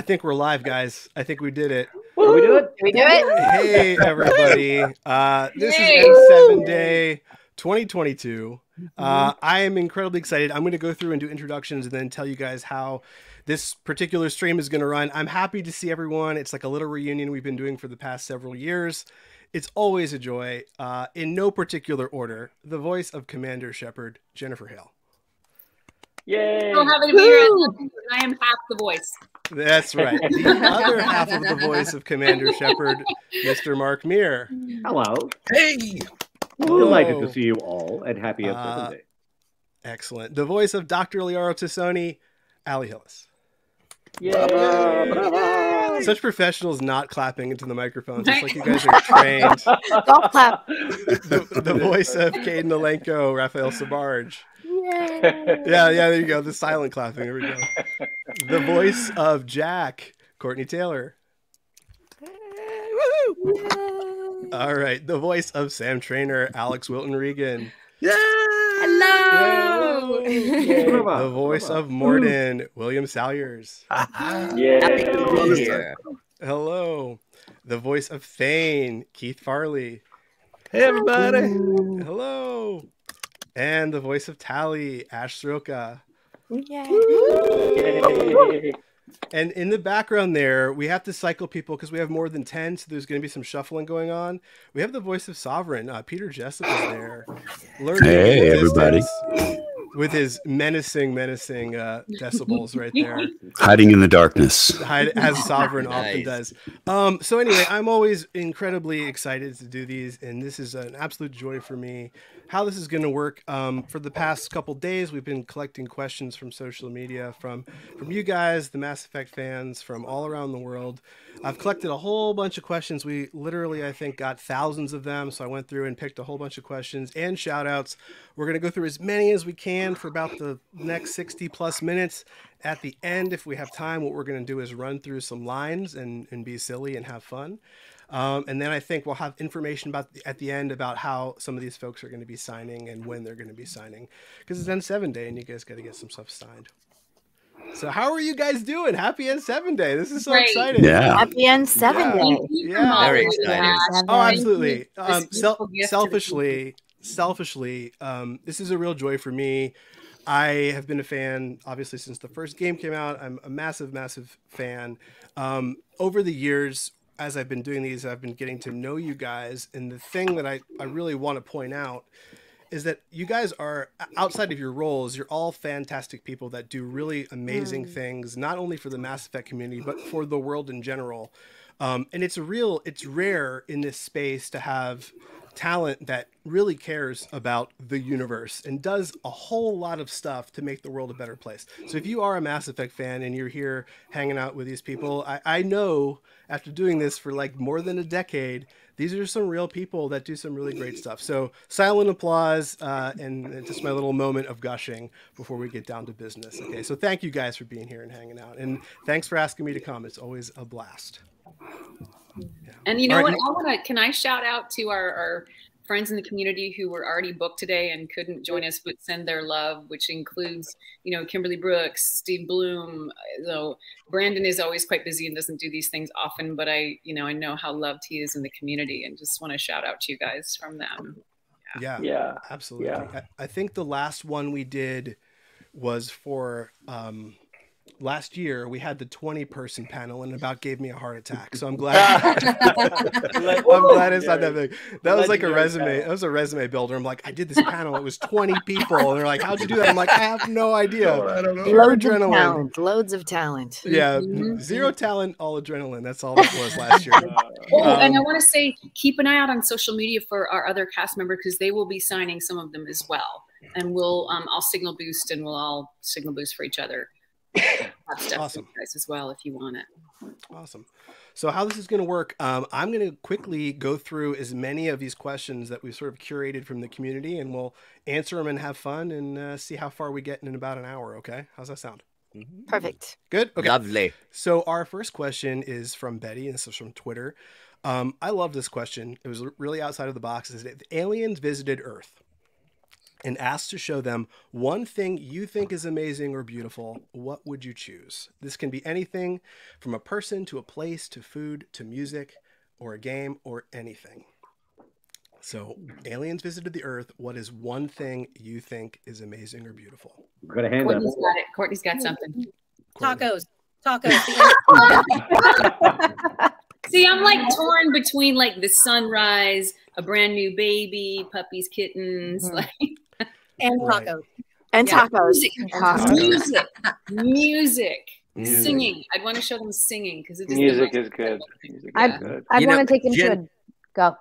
I think we're live, guys. I think we did it. Did we do it? Did we do it? Hey, everybody. Uh, this Yay. is N7 Day 2022. Uh, I am incredibly excited. I'm going to go through and do introductions and then tell you guys how this particular stream is going to run. I'm happy to see everyone. It's like a little reunion we've been doing for the past several years. It's always a joy. Uh, in no particular order, the voice of Commander Shepard, Jennifer Hale. Yay! I don't have any beer. I am half the voice. That's right. The other half of the voice of Commander Shepard, Mr. Mark Meer. Hello. Hey, Delighted Whoa. to see you all and happy Uh, Day. Excellent. The voice of Dr. Liara T'Soni, Ali Hillis. Yay! Such professionals not clapping into the microphones. It's like you guys are trained. Golf clap. The, the voice of Kaidan Alenko, Raphael Sbarge. Yay. Yeah, yeah, there you go. The silent clapping. There we go. The voice of Jack, Courtney Taylor. All right. The voice of Sam Traynor, Alix Wilton Regan. yeah. Hello. Bravo, The voice of Mordin, William Salyers. Yay! Happy to be here. Hello. The voice of Thane, Keith Farley. Hey, everybody. Hello. And the voice of Tali, Ash Sroka. Yay. Yay! And in the background there, we have to cycle people because we have more than 10, so there's going to be some shuffling going on. We have the voice of Sovereign. Uh, Peter Jessop is there. Learning Hey, existence everybody. With his menacing, menacing uh, decibels right there. Hiding in the darkness. hide as sovereign often does. Um so anyway i'm always incredibly excited to do these and this is an absolute joy for me how this is going to work. Um for the past couple days we've been collecting questions from social media from from you guys the mass effect fans from all around the world. I've collected a whole bunch of questions. We literally i think got thousands of them so i went through and picked a whole bunch of questions and shout outs we're going to go through as many as we can for about the next 60 plus minutes at the end, if we have time, what we're going to do is run through some lines and, and be silly and have fun. Um, and then I think we'll have information about the, at the end about how some of these folks are going to be signing and when they're going to be signing because it's N7 day and you guys got to get some stuff signed. So how are you guys doing? Happy N7 day. This is so Great. exciting. Yeah. Happy end seven Yeah. day. Thank you for Yeah. Very exciting. Oh, absolutely. Um, sel- gift to the selfishly, selfishly, um, this is a real joy for me. I have been a fan, obviously, since the first game came out. I'm a massive, massive fan. Um, over the years, as I've been doing these, I've been getting to know you guys. And the thing that I, I really want to point out is that you guys are outside of your roles you're all fantastic people that do really amazing things not only for the mass effect community but for the world in general um, and it's a real it's rare in this space to have talent that really cares about the universe and does a whole lot of stuff to make the world a better place so if you are a mass effect fan and you're here hanging out with these people i, I know after doing this for like more than a decade these are some real people that do some really great stuff. So silent applause uh, and just my little moment of gushing before we get down to business. Okay, so thank you guys for being here and hanging out, and thanks for asking me to come. It's always a blast. And you know All what? I want to. Can I shout out to our, our friends in the community who were already booked today and couldn't join us, but send their love, which includes, you know, Kimberly Brooks, Steve Blum. So Brandon is always quite busy and doesn't do these things often, but I, you know, I know how loved he is in the community, and just want to shout out to you guys from them. Yeah, Yeah. absolutely. Yeah. I, I think the last one we did was for um, last year. We had the 20 person panel and about gave me a heart attack. So I'm glad. I'm glad it's not that big. That was like a resume. panel. That was a resume builder. I'm like, I did this panel. It was 20 people, and they're like, "How'd you do that?" I'm like, I have no idea. I don't know. Pure Loads of talent. Loads of talent. Yeah, Mhm. zero talent, all adrenaline. That's all that was last year. Oh, and I Um, want to say, keep an eye out on social media for our other cast members because they will be signing some of them as well. And we'll, um, I'll signal boost, and we'll all signal boost for each other. Have stuff for Awesome. you guys as well if you want it. Awesome. So how this is going to work? Um, I'm going to quickly go through as many of these questions that we've sort of curated from the community, and we'll answer them and have fun and uh, see how far we get in about an hour. Okay? How's that sound? Perfect. Good. Okay. Lovely. So our first question is from Betty, and this is from Twitter. Um, I love this question. It was really outside of the box. Is it if aliens visited Earth? And asked to show them one thing you think is amazing or beautiful, what would you choose? This can be anything from a person to a place to food to music or a game or anything. So, aliens visited the Earth. What is one thing you think is amazing or beautiful? Got a hand up. Courtney's got it. Courtney's got something. Courtney. Tacos. Tacos. See, I'm like torn between like the sunrise, a brand new baby, puppies, kittens, Mhm. like and Right. tacos. And Yeah. tacos. music, And tacos. music, music, Music. singing. I'd want to show them singing because it is Music is good. Music Yeah. is good. I'd You know, want to take them Jen- to a go.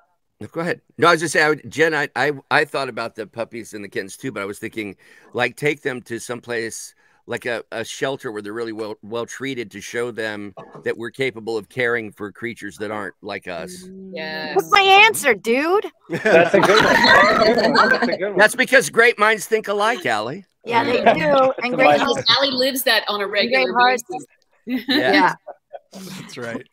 Go ahead. No, I was just saying, I would, Jen, I, I, I thought about the puppies and the kittens too, but I was thinking, like, take them to someplace like a, a shelter where they're really well well treated to show them that we're capable of caring for creatures that aren't like us. Yes. What's my answer, dude? That's a good one. That's a good one. That's a good one. That's because great minds think alike, Ali. Yeah, they do. And great minds. health. Ali lives that on a regular basis. Yeah. That's right.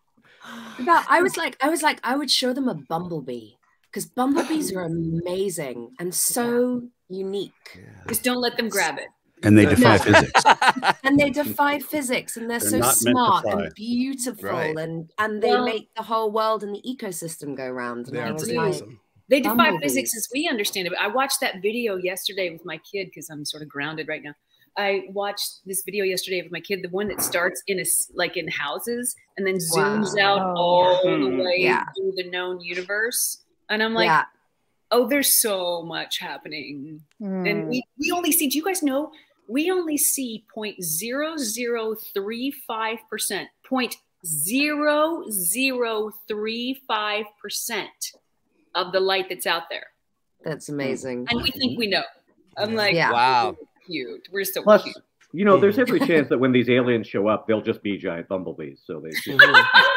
But I was like, I was like, I would show them a bumblebee because bumblebees are amazing and so unique, Just don't let them grab it. And they defy No. physics. and they defy physics, and they're, They're so not meant to smart and beautiful, Right. and and they Well- make the whole world and the ecosystem go round. And They I are was pretty like, awesome. They defy Bumblebee. physics as we understand it. I watched that video yesterday with my kid because I'm sort of grounded right now. I watched this video yesterday with my kid, the one that starts in a like in houses and then zooms out Wow. all the Mhm. way Yeah. through the known universe. And I'm like, yeah, oh, there's so much happening. Hmm. And we, we only see, do you guys know? We only see 0.0035%, 0.0035% of the light that's out there. that's amazing. And we think we know. I'm like, Yeah. Wow. cute. We're so Plus, cute. You know, there's every chance that when these aliens show up, they'll just be giant bumblebees. So they just,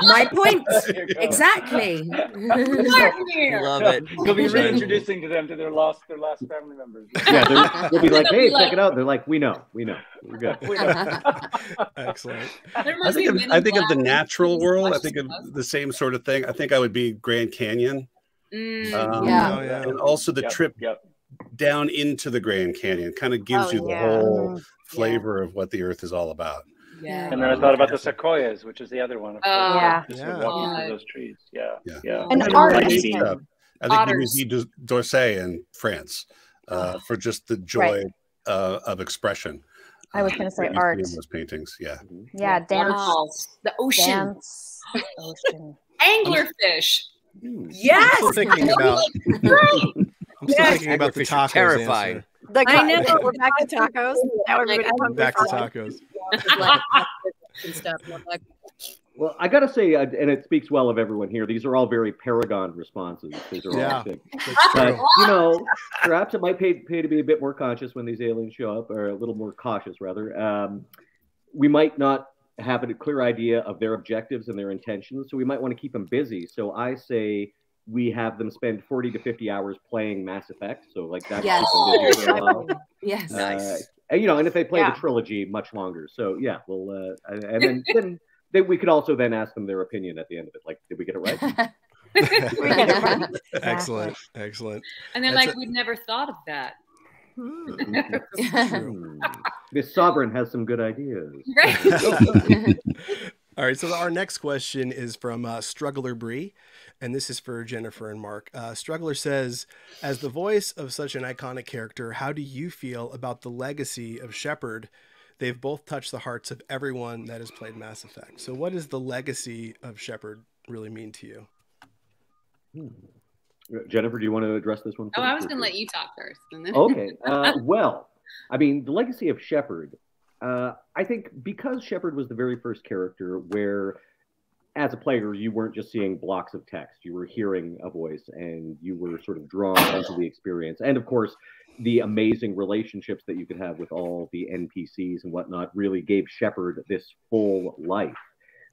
My point. There you go. exactly. Love it. You'll be reintroducing to them to their lost their last family members. yeah, they're- they'll be like, hey, check it out. They're like, we know, we know, we're good. Excellent. I think of, I think of the natural world. I think of the same sort of thing. I think I would be Grand Canyon, Mm. um, Yeah. Oh, yeah. and also the Yep, trip Yep. down into the Grand Canyon kind of gives Oh, you the yeah. whole flavor of what the Earth is all about. yeah. And then I thought about the sequoias, which is the other one. Of. Oh, Yeah. Just Yeah. walking God. through those trees. Yeah. Yeah. Yeah. And And art. like Like you I think Otters. you see d'Orsay in France uh, for just the joy uh, of expression. I was uh, gonna say that art. in those paintings. Yeah. Yeah, dance, Waterfalls, the ocean, dance, ocean. anglerfish. Hmm. I'm yes. still thinking about. I'm still Yes. thinking about the Anglerfish tacos. terrifying. Answer. The I know. We're back to tacos. Now everybody Like, Back to tacos. And stuff. like, Well, I got to say, uh, and it speaks well of everyone here. These are all very Paragon responses. These are Yeah. all sick. But you know, perhaps it might pay, pay to be a bit more conscious when these aliens show up, or a little more cautious rather. Um, we might not have a clear idea of their objectives and their intentions, so we might want to keep them busy. So I say we have them spend 40 to 50 hours playing Mass Effect. So like that's Yes. keep them busy for yes. Nice. Uh, and, you know, and if they play Yeah. the trilogy much longer, so yeah, we'll uh, and then then they, we could also then ask them their opinion at the end of it. Like, did we get it right? We get it right. Excellent. Excellent. And they're That's like, a- we'd never thought of that. Hmm. True. Hmm. Miss Sovereign has some good ideas. Right? All right, so our next question is from uh, Struggler Bree, and this is for Jennifer and Mark. Uh, Struggler says, "As the voice of such an iconic character, how do you feel about the legacy of Shepard? They've both touched the hearts of everyone that has played Mass Effect. So, what does the legacy of Shepard really mean to you?" Jennifer, do you want to address this one? Oh, I was going to let you talk first. Okay. Uh, well, I mean, the legacy of Shepard. Uh, I think because Shepard was the very first character where, as a player, you weren't just seeing blocks of text; you were hearing a voice, and you were sort of drawn into the experience. And of course, the amazing relationships that you could have with all the NPCs and whatnot really gave Shepard this full life.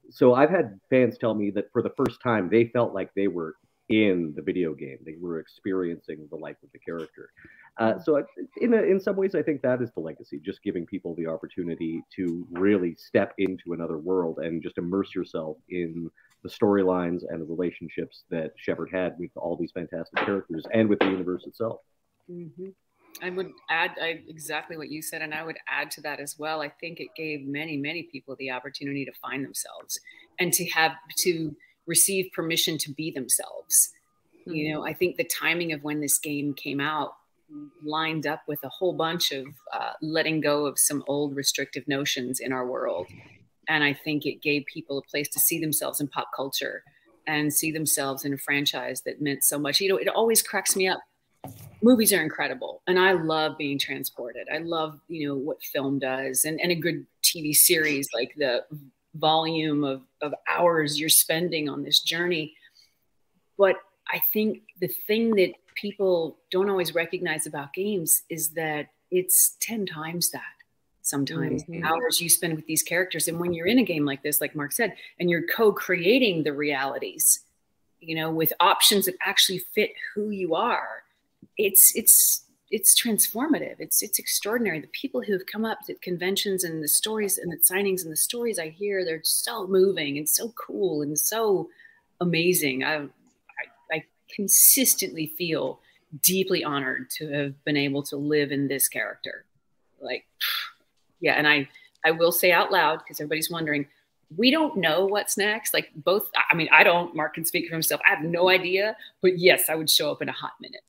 So I've had fans tell me that for the first time, they felt like they were in the video game. They were experiencing the life of the character. Uh, so, in a, in some ways, I think that is the legacy, just giving people the opportunity to really step into another world and just immerse yourself in the storylines and the relationships that Shepard had with all these fantastic characters and with the universe itself. Mhm. I would add I, exactly what you said, and I would add to that as well. I think it gave many, many people the opportunity to find themselves and to have to receive permission to be themselves. Mm-hmm. You know, I think the timing of when this game came out lined up with a whole bunch of uh, letting go of some old restrictive notions in our world. And I think it gave people a place to see themselves in pop culture and see themselves in a franchise that meant so much. You know, it always cracks me up movies are incredible and i love being transported i love you know what film does and, and a good tv series like the volume of, of hours you're spending on this journey but i think the thing that people don't always recognize about games is that it's 10 times that sometimes mm-hmm. hours you spend with these characters and when you're in a game like this like mark said and you're co-creating the realities you know with options that actually fit who you are it's it's it's transformative. It's it's extraordinary. The people who have come up to conventions and the stories and the signings and the stories I hear, they're so moving and so cool and so amazing. I I, I consistently feel deeply honored to have been able to live in this character. Like, yeah, and I I will say out loud because everybody's wondering we don't know what's next. Like both, I mean, I don't, Mark can speak for himself. I have no idea, but yes, I would show up in a hot minute.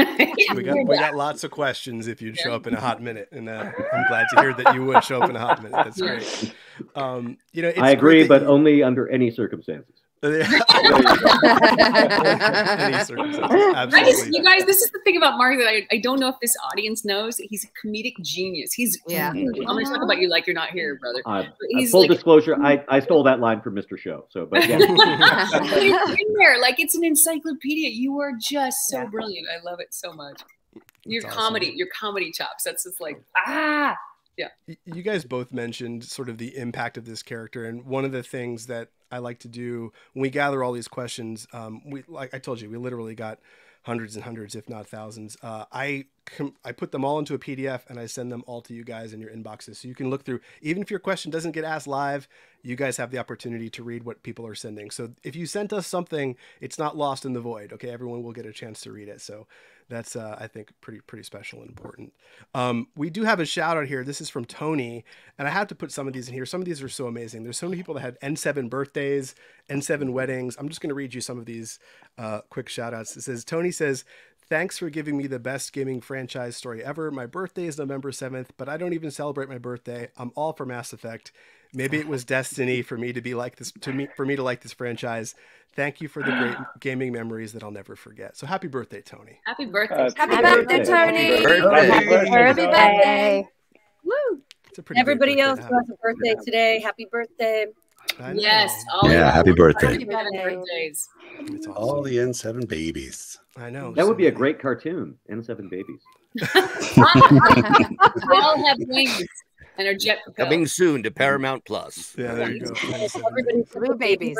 we got we got lots of questions if you'd show up in a hot minute, and uh, I'm glad to hear that you would show up in a hot minute. That's great. Um, you know, I agree, but you... only under any circumstances. I just, you guys, this is the thing about Mark that I, I don't know if this audience knows. He's a comedic genius. He's yeah. I'm going to talk about you like you're not here, brother. Uh, he's full like, disclosure, I, I stole that line from Mr. Show. So, but yeah, in there like it's an encyclopedia. You are just so yeah. brilliant. I love it so much. Your That's comedy, awesome. your comedy chops. That's just like ah yeah. You guys both mentioned sort of the impact of this character and one of the things that i like to do when we gather all these questions um, we like i told you we literally got hundreds and hundreds if not thousands. Uh, i com- i put them all into a pdf and i send them all to you guys in your inboxes. So you can look through even if your question doesn't get asked live you guys have the opportunity to read what people are sending. So if you sent us something it's not lost in the void okay? Everyone will get a chance to read it. So that's uh, I think pretty pretty special and important. Um, we do have a shout out here. This is from Tony, and I have to put some of these in here. Some of these are so amazing. There's so many people that had N7 birthdays, N7 weddings. I'm just going to read you some of these uh, quick shout outs. It says Tony says. Thanks for giving me the best gaming franchise story ever. My birthday is November 7th, but I don't even celebrate my birthday. I'm all for Mass Effect. Maybe it was destiny for me to be like this to me for me to like this franchise. Thank you for the great gaming memories that I'll never forget. So happy birthday, Tony. Happy birthday. Happy, happy, birthday, Tony. Happy birthday. Happy birthday. Woo. Everybody else who has a birthday today, happy birthday. Yes. yeah, happy birthday. Happy birthdays. Awesome. All the N7 babies. I know. That would be a great cartoon, N7 babies. we all have wings and are jet propelled. Coming soon to Paramount Plus. Yeah, there you go. Everybody's blue babies.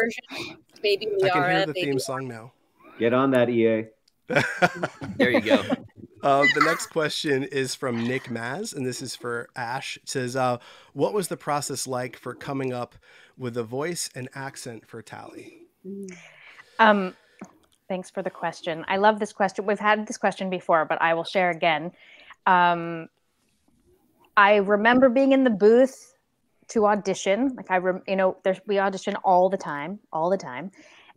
Baby Miara, I can hear the baby theme song now. Get on that, EA. there you go. Uh, the next question is from Nick Maz, and this is for Ash. It says, uh, "What was the process like for coming up with a voice and accent for Tali?" Um, thanks for the question. I love this question. We've had this question before, but I will share again. Um, I remember being in the booth to audition. Like I, rem- you know, there's we audition all the time, all the time,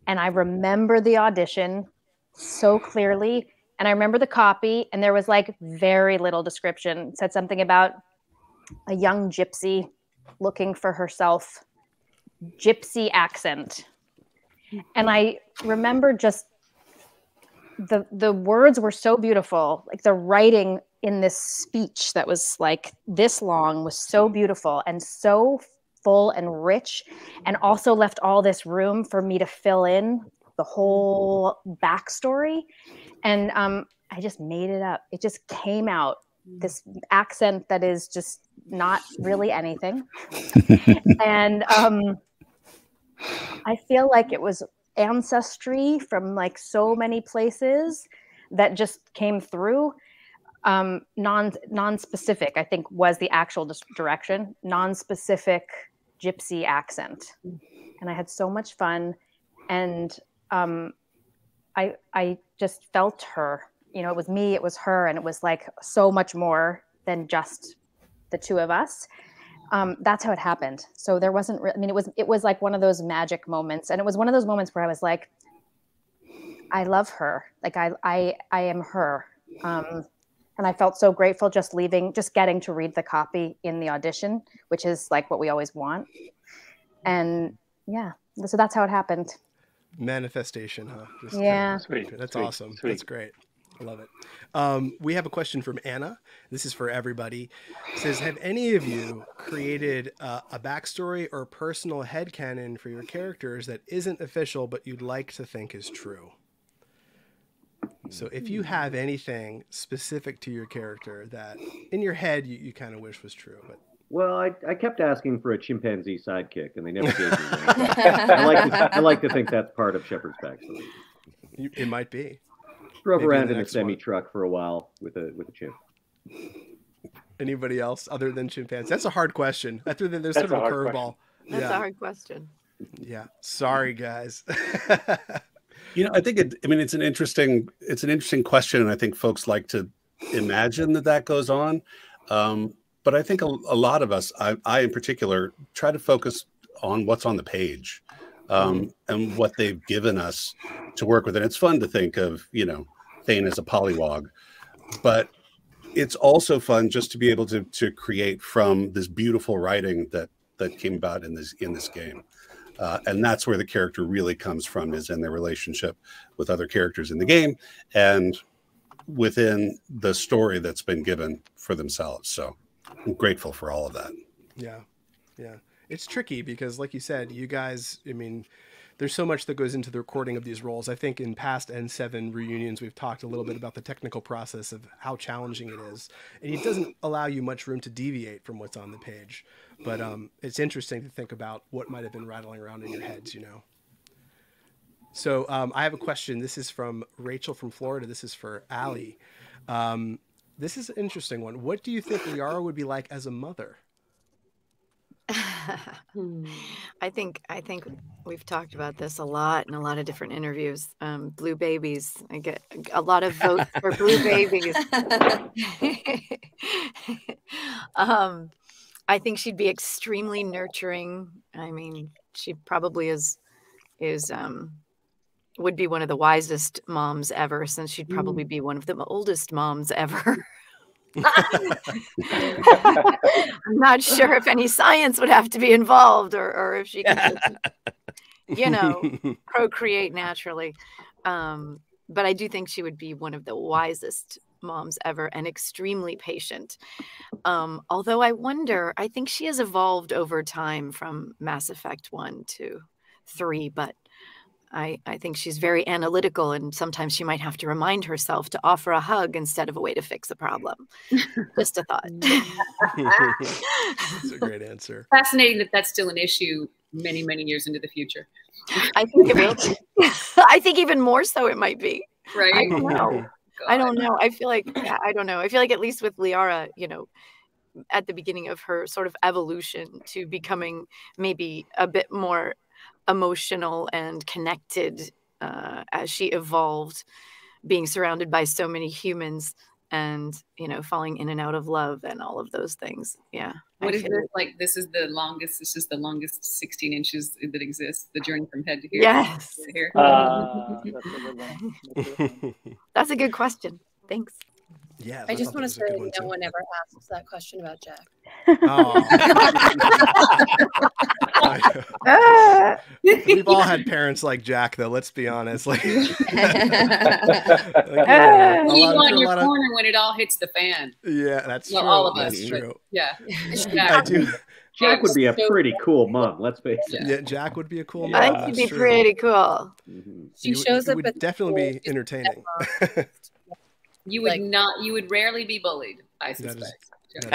and I remember the audition so clearly. And I remember the copy, and there was like very little description. It said something about a young gypsy looking for herself, gypsy accent. And I remember just the the words were so beautiful, like the writing in this speech that was like this long was so beautiful and so full and rich and also left all this room for me to fill in the whole backstory. And um, i just made it up. It just came out. This accent that is just not really anything. And um, i feel like it was ancestry from like so many places that just came through um, non non-specific i think was the actual direction non-specific gypsy accent and i had so much fun and um, i i just felt her you know, it was me, it was her, and it was like so much more than just the two of us. Um, that's how it happened. So there wasn't. Re- I mean, it was it was like one of those magic moments, and it was one of those moments where I was like, I love her. Like I I I am her. Um, and I felt so grateful just leaving, just getting to read the copy in the audition, which is like what we always want. And yeah, so that's how it happened. Manifestation, huh? Just yeah, Sweet. That's Sweet. awesome. Sweet. That's great. I love it. Um, we have a question from Anna. This is for everybody. It says, have any of you created uh, a backstory or personal headcanon for your characters that isn't official, but you'd like to think is true? So if you hmm. have anything specific to your character that in your head you, you kind of wish was true, but well, I, I kept asking for a chimpanzee sidekick, and they never gave me one. I like to, I like to think that's part of Shepard's backstory. It might be. Drove Maybe around in, in a semi truck for a while with a with a chimp. Anybody else other than chimpanzees? That's a hard question. I threw there's sort of a curveball. That's yeah. a hard question. Yeah. Sorry, guys. You know, I think it. I mean, it's an interesting. It's an interesting question, and I think folks like to imagine that that goes on. Um, but I think a, a, lot of us, I, I, in particular, try to focus on what's on the page um, and what they've given us to work with. And it's fun to think of, you know, Thane as a polywog, but it's also fun just to be able to to create from this beautiful writing that that came about in this in this game. Uh, and that's where the character really comes from is in their relationship with other characters in the game and within the story that's been given for themselves so i'm grateful for all of that yeah yeah it's tricky because like you said you guys i mean there's so much that goes into the recording of these roles. I think in past N7 reunions, we've talked a little bit about the technical process of how challenging it is. And it doesn't allow you much room to deviate from what's on the page. But um, it's interesting to think about what might have been rattling around in your heads, you know. So um, I have a question. This is from Rachel from Florida. This is for Ali. Um, this is an interesting one. What do you think Liara would be like as a mother? I think I think we've talked about this a lot in a lot of different interviews. Um, blue babies. I get a lot of votes for blue babies. um, I think she'd be extremely nurturing. I mean, she probably is is um, would be one of the wisest moms ever, since she'd probably mm. be one of the oldest moms ever. I'm not sure if any science would have to be involved or, or if she can, you know, procreate naturally. Um, but I do think she would be one of the wisest moms ever and extremely patient. Um, although I wonder, I think she has evolved over time from Mass Effect 1 to 3, but I, I think she's very analytical, and sometimes she might have to remind herself to offer a hug instead of a way to fix a problem. Just a thought. that's a great answer. Fascinating that that's still an issue many, many years into the future. I think it will be. I think even more so it might be. Right. I don't know. I don't know. I feel like I don't know. I feel like at least with Liara, you know, at the beginning of her sort of evolution to becoming maybe a bit more emotional and connected uh, as she evolved, being surrounded by so many humans and you know falling in and out of love and all of those things. Yeah what is this like this is the longest this is the longest 16 inches that exists the journey from head to here? Yes. To here. Uh, that's, a that's a good question. Thanks. Yeah, I just want to say no one ever asks that question about Jack. Oh. We've all had parents like Jack, though. Let's be honest. Like, like uh, you on your corner of... when it all hits the fan. Yeah, that's well, true. All of that's us. True. Yeah, I do. Jack would be a pretty cool mom. Let's face it. Yeah, Jack would be a cool mom. I think he'd be pretty cool. Mm-hmm. She shows up. Would definitely be entertaining. You would like, not. You would rarely be bullied. I suspect.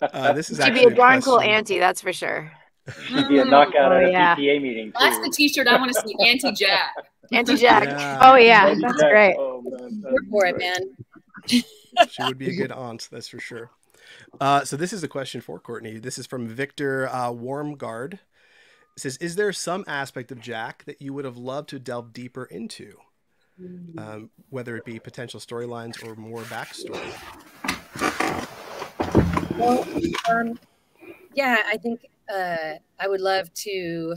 uh, this is She'd be a darn cool auntie, that's for sure. She'd be a knockout oh, at a yeah. PTA meeting. Too. That's the T-shirt I want to see. Auntie Jack. Auntie Jack. Yeah. Oh yeah, Auntie that's Jack. great. Oh, man, for it, man. she would be a good aunt, that's for sure. Uh, so this is a question for Courtney. This is from Victor uh, Warmguard. It says, "Is there some aspect of Jack that you would have loved to delve deeper into?" Um, whether it be potential storylines or more backstory? Well, um, yeah, I think uh, I would love to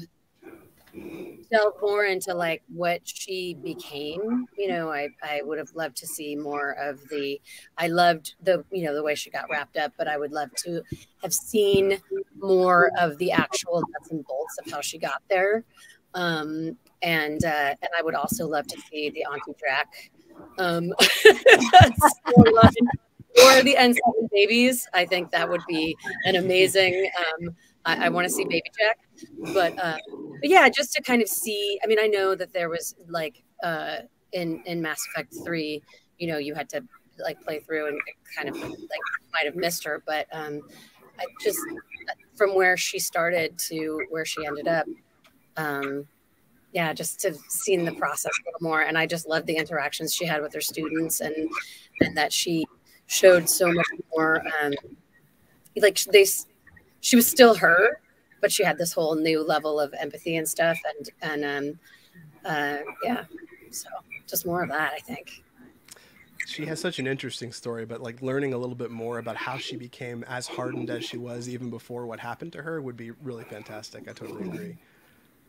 delve more into like what she became. You know, I I would have loved to see more of the. I loved the you know the way she got wrapped up, but I would love to have seen more of the actual nuts and bolts of how she got there. Um, and uh, and I would also love to see the Auntie Drac um, or the N7 babies. I think that would be an amazing. Um, I, I want to see Baby Jack, but, uh, but yeah, just to kind of see. I mean, I know that there was like uh, in in Mass Effect Three, you know, you had to like play through and kind of like might have missed her, but um, I just from where she started to where she ended up. Um, yeah, just to seen the process a little more. And I just loved the interactions she had with her students and and that she showed so much more um like they she was still her, but she had this whole new level of empathy and stuff and and um uh yeah. So just more of that, I think she has such an interesting story, but like learning a little bit more about how she became as hardened as she was even before what happened to her would be really fantastic. I totally agree.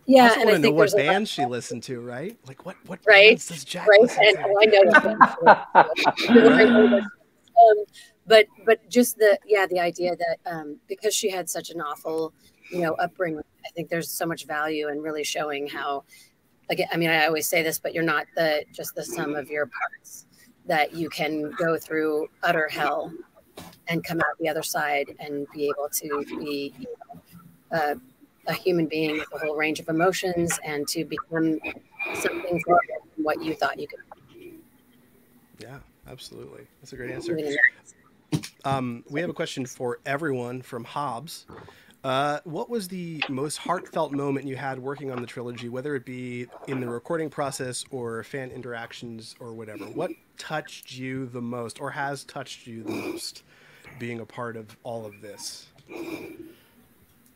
Yeah, I also and want I to know think what there's a lot- bands she listened to, right? Like what what right? bands does Jack right? listen And, to? oh, I know. um, but but just the yeah the idea that um, because she had such an awful you know upbringing, I think there's so much value in really showing how. Like I mean, I always say this, but you're not the just the sum of your parts. That you can go through utter hell and come out the other side and be able to be you know, uh, a human being with a whole range of emotions and to become something from what you thought you could be. Yeah, absolutely. That's a great answer. Um, we have a question for everyone from Hobbs. Uh, what was the most heartfelt moment you had working on the trilogy, whether it be in the recording process or fan interactions or whatever? What touched you the most or has touched you the most being a part of all of this?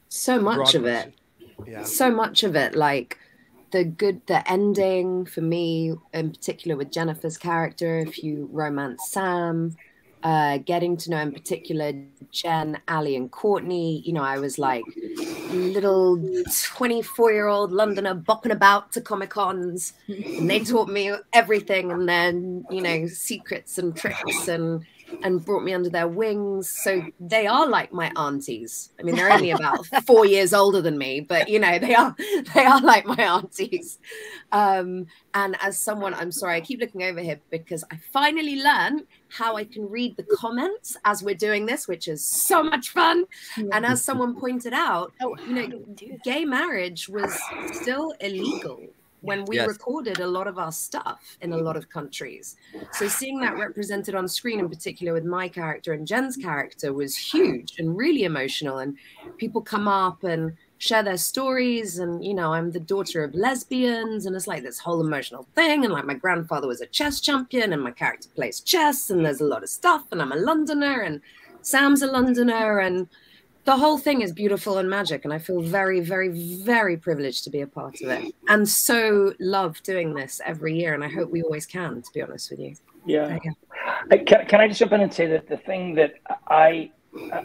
So much of it. Yeah. so much of it like the good the ending for me in particular with jennifer's character if you romance sam uh getting to know in particular jen ali and courtney you know i was like little 24 year old londoner bopping about to comic cons and they taught me everything and then you know secrets and tricks and and brought me under their wings. So they are like my aunties. I mean they're only about four years older than me but you know they are they are like my aunties. Um and as someone i'm sorry i keep looking over here because i finally learned how i can read the comments as we're doing this which is so much fun. And as someone pointed out you know gay marriage was still illegal when we Yes. recorded a lot of our stuff in a lot of countries. So seeing that represented on screen, in particular with my character and Jen's character, was huge and really emotional. And people come up and share their stories. And, you know, I'm the daughter of lesbians, and it's like this whole emotional thing. And like my grandfather was a chess champion, and my character plays chess, and there's a lot of stuff. And I'm a Londoner, and Sam's a Londoner, and the whole thing is beautiful and magic and i feel very very very privileged to be a part of it and so love doing this every year and i hope we always can to be honest with you Yeah. You. I, can, can I just jump in and say that the thing that I,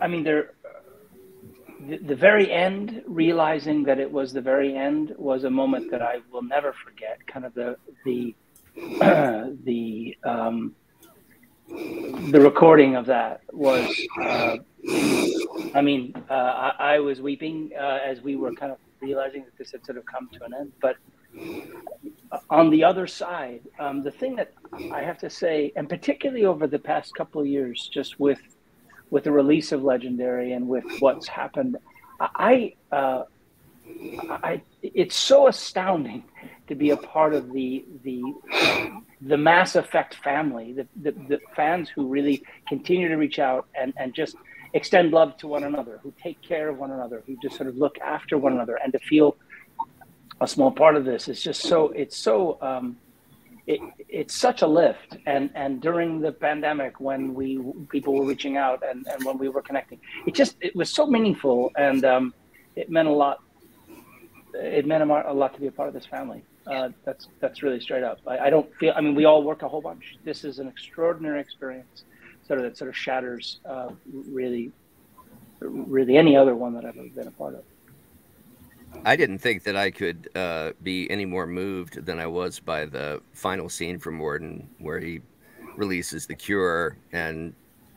I mean, there, the, the very end, realizing that it was the very end, was a moment that I will never forget. Kind of the the the um, the recording of that was. Uh, I mean, uh, I, I was weeping uh, as we were kind of realizing that this had sort of come to an end. But on the other side, um, the thing that I have to say, and particularly over the past couple of years, just with with the release of Legendary and with what's happened, I, uh, I it's so astounding to be a part of the the the Mass Effect family, the, the, the fans who really continue to reach out and, and just extend love to one another, who take care of one another, who just sort of look after one another, and to feel a small part of this is just so it's so um, it, it's such a lift and and during the pandemic when we people were reaching out and, and when we were connecting it just it was so meaningful and um, it meant a lot it meant a, lot to be a part of this family Uh, that's that's really straight up. I, I don't feel. I mean, we all work a whole bunch. This is an extraordinary experience, that sort of shatters uh, really, really any other one that I've ever been a part of. I didn't think that I could uh, be any more moved than I was by the final scene from Mordin, where he releases the cure and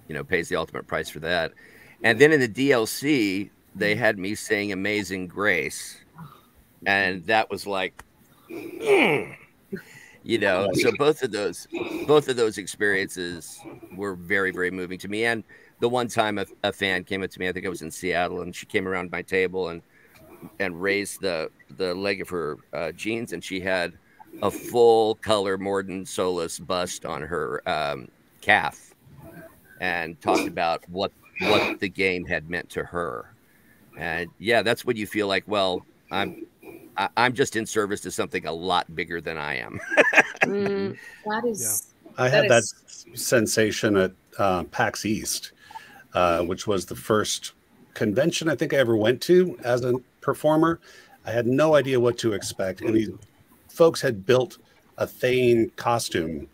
you know pays the ultimate price for that. And then in the DLC, they had me saying "Amazing Grace," and that was like. you know. So both of those, both of those experiences were very, very moving to me. And the one time a, a fan came up to me, I think I was in Seattle, and she came around my table and and raised the the leg of her uh, jeans, and she had a full color Mordin Solus bust on her um, calf, and talked about what what the game had meant to her. And yeah, that's when you feel like, well, I'm I, am i am just in service to something a lot bigger than I am. mm, that is. Yeah. I that had is... that sensation at uh, PAX East, uh, which was the first convention I think I ever went to as a performer. I had no idea what to expect, and these folks had built a Thane costume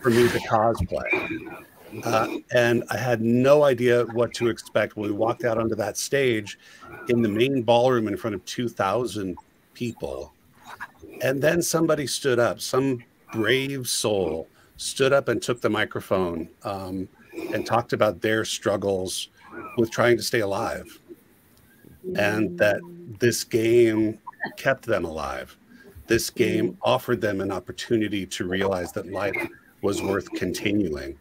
for me to cosplay. Uh, and I had no idea what to expect when we walked out onto that stage in the main ballroom in front of 2,000 people. And then somebody stood up, some brave soul stood up and took the microphone um, and talked about their struggles with trying to stay alive and that this game kept them alive. This game offered them an opportunity to realize that life was worth continuing.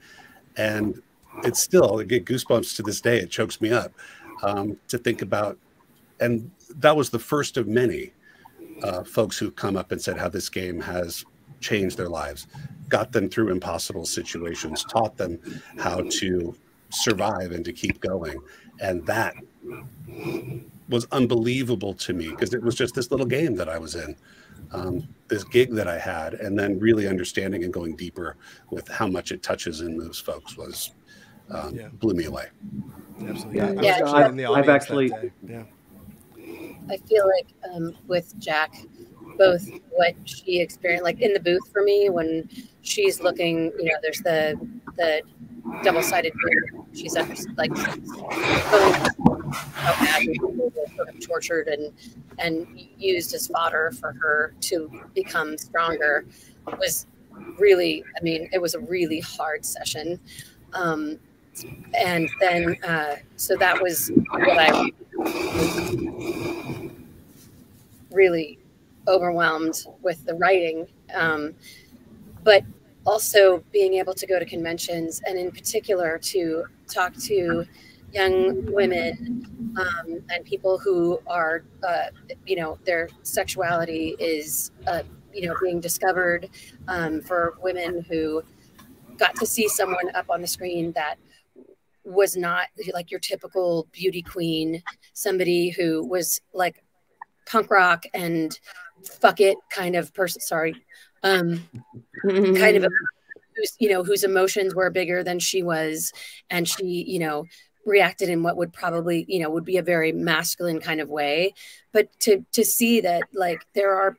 And it's still, I get goosebumps to this day. It chokes me up um, to think about. And that was the first of many uh, folks who come up and said how this game has changed their lives, got them through impossible situations, taught them how to survive and to keep going. And that was unbelievable to me because it was just this little game that I was in, um, this gig that I had, and then really understanding and going deeper with how much it touches in those folks was um, yeah. blew me away. Absolutely. Yeah, yeah. I actually I've actually, yeah. I feel like um, with Jack, both what she experienced, like in the booth for me, when she's looking, you know, there's the the double-sided mirror. She's like sort of tortured and and used as fodder for her to become stronger was really i mean it was a really hard session um, and then uh, so that was what i was really overwhelmed with the writing um, but also being able to go to conventions and in particular to talk to young women um, and people who are, uh, you know, their sexuality is, uh, you know, being discovered um, for women who got to see someone up on the screen that was not like your typical beauty queen, somebody who was like punk rock and fuck it kind of person. Sorry. Um, kind of a, who's, you know, whose emotions were bigger than she was. And she, you know, reacted in what would probably you know would be a very masculine kind of way but to to see that like there are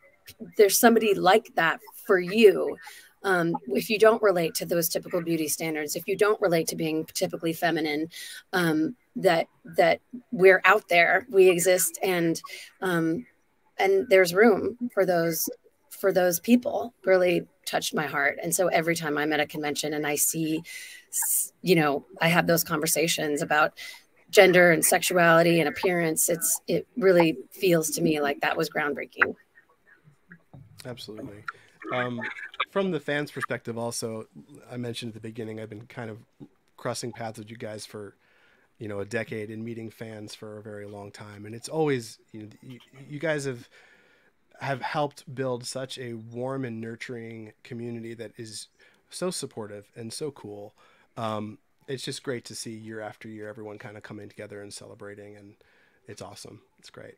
there's somebody like that for you um, if you don't relate to those typical beauty standards if you don't relate to being typically feminine um, that that we're out there we exist and um, and there's room for those for those people really touched my heart and so every time i'm at a convention and i see you know, I have those conversations about gender and sexuality and appearance. It's it really feels to me like that was groundbreaking. Absolutely. Um, from the fans' perspective, also, I mentioned at the beginning, I've been kind of crossing paths with you guys for, you know, a decade and meeting fans for a very long time, and it's always, you know, you, you guys have have helped build such a warm and nurturing community that is so supportive and so cool um, it's just great to see year after year everyone kind of coming together and celebrating, and it's awesome. It's great.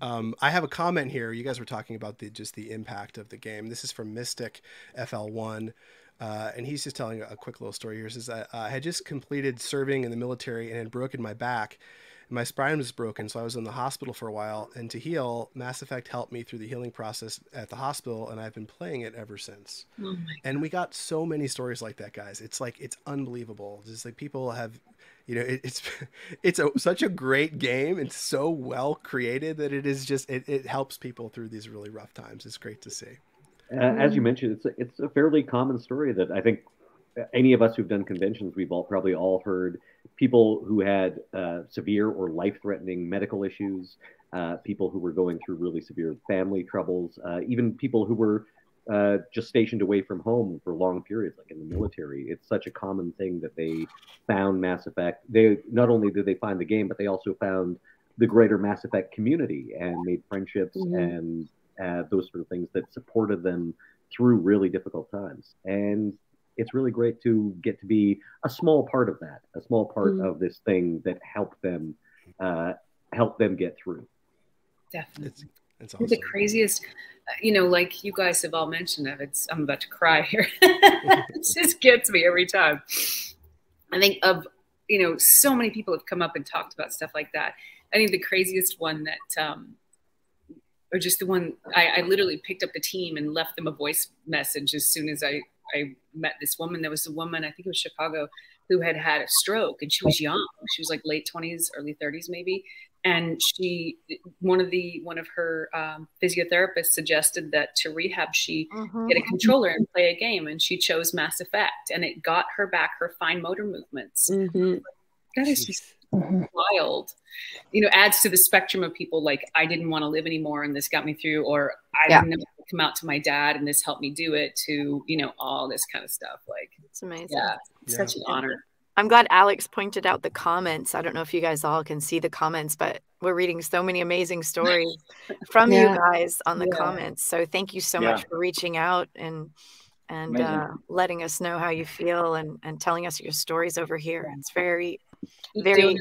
Um, I have a comment here. You guys were talking about the just the impact of the game. This is from Mystic FL1. Uh, and he's just telling a quick little story here. He says, I, I had just completed serving in the military and had broken my back and my spine was broken, so I was in the hospital for a while. And to heal, Mass Effect helped me through the healing process at the hospital, and I've been playing it ever since. Oh And we got so many stories like that, guys. It's like it's unbelievable. Just like people have, you know, it, it's it's a, such a great game and so well created that it is just it, it helps people through these really rough times. It's great to see. As you mentioned, it's a, it's a fairly common story that I think any of us who've done conventions, we've all probably all heard people who had uh, severe or life-threatening medical issues, uh, people who were going through really severe family troubles, uh, even people who were uh, just stationed away from home for long periods, like in the military. It's such a common thing that they found Mass Effect. They not only did they find the game, but they also found the greater Mass Effect community and made friendships Mhm. and uh, those sort of things that supported them through really difficult times. And it's really great to get to be a small part of that, a small part Mhm. of this thing that helped them uh, help them get through. Definitely. It's it's think The craziest, uh, you know, like you guys have all mentioned of it's. I'm about to cry here. it just gets me every time. I think of, you know, so many people have come up and talked about stuff like that. I think the craziest one that, um, or just the one I, I literally picked up the team and left them a voice message as soon as I I met this woman. There was a woman, I think it was Chicago, who had had a stroke and she was young. She was like late 20s, early 30s maybe. And she, one of the, one of her um, physiotherapists suggested that to rehab, she Mhm. get a controller and play a game. And she chose Mass Effect and it got her back her fine motor movements. Mhm. That is just wild. You know, adds to the spectrum of people like I didn't want to live anymore and this got me through, or I Yeah. didn't know how to come out to my dad and this helped me do it. To you know, all this kind of stuff. Like, It's amazing. yeah, Yeah. such an honor. I'm glad Alex pointed out the comments. I don't know if you guys all can see the comments, but we're reading so many amazing stories from you guys on the Yeah. comments. So thank you so Yeah. much for reaching out and and uh, letting us know how you feel and and telling us your stories over here. It's very very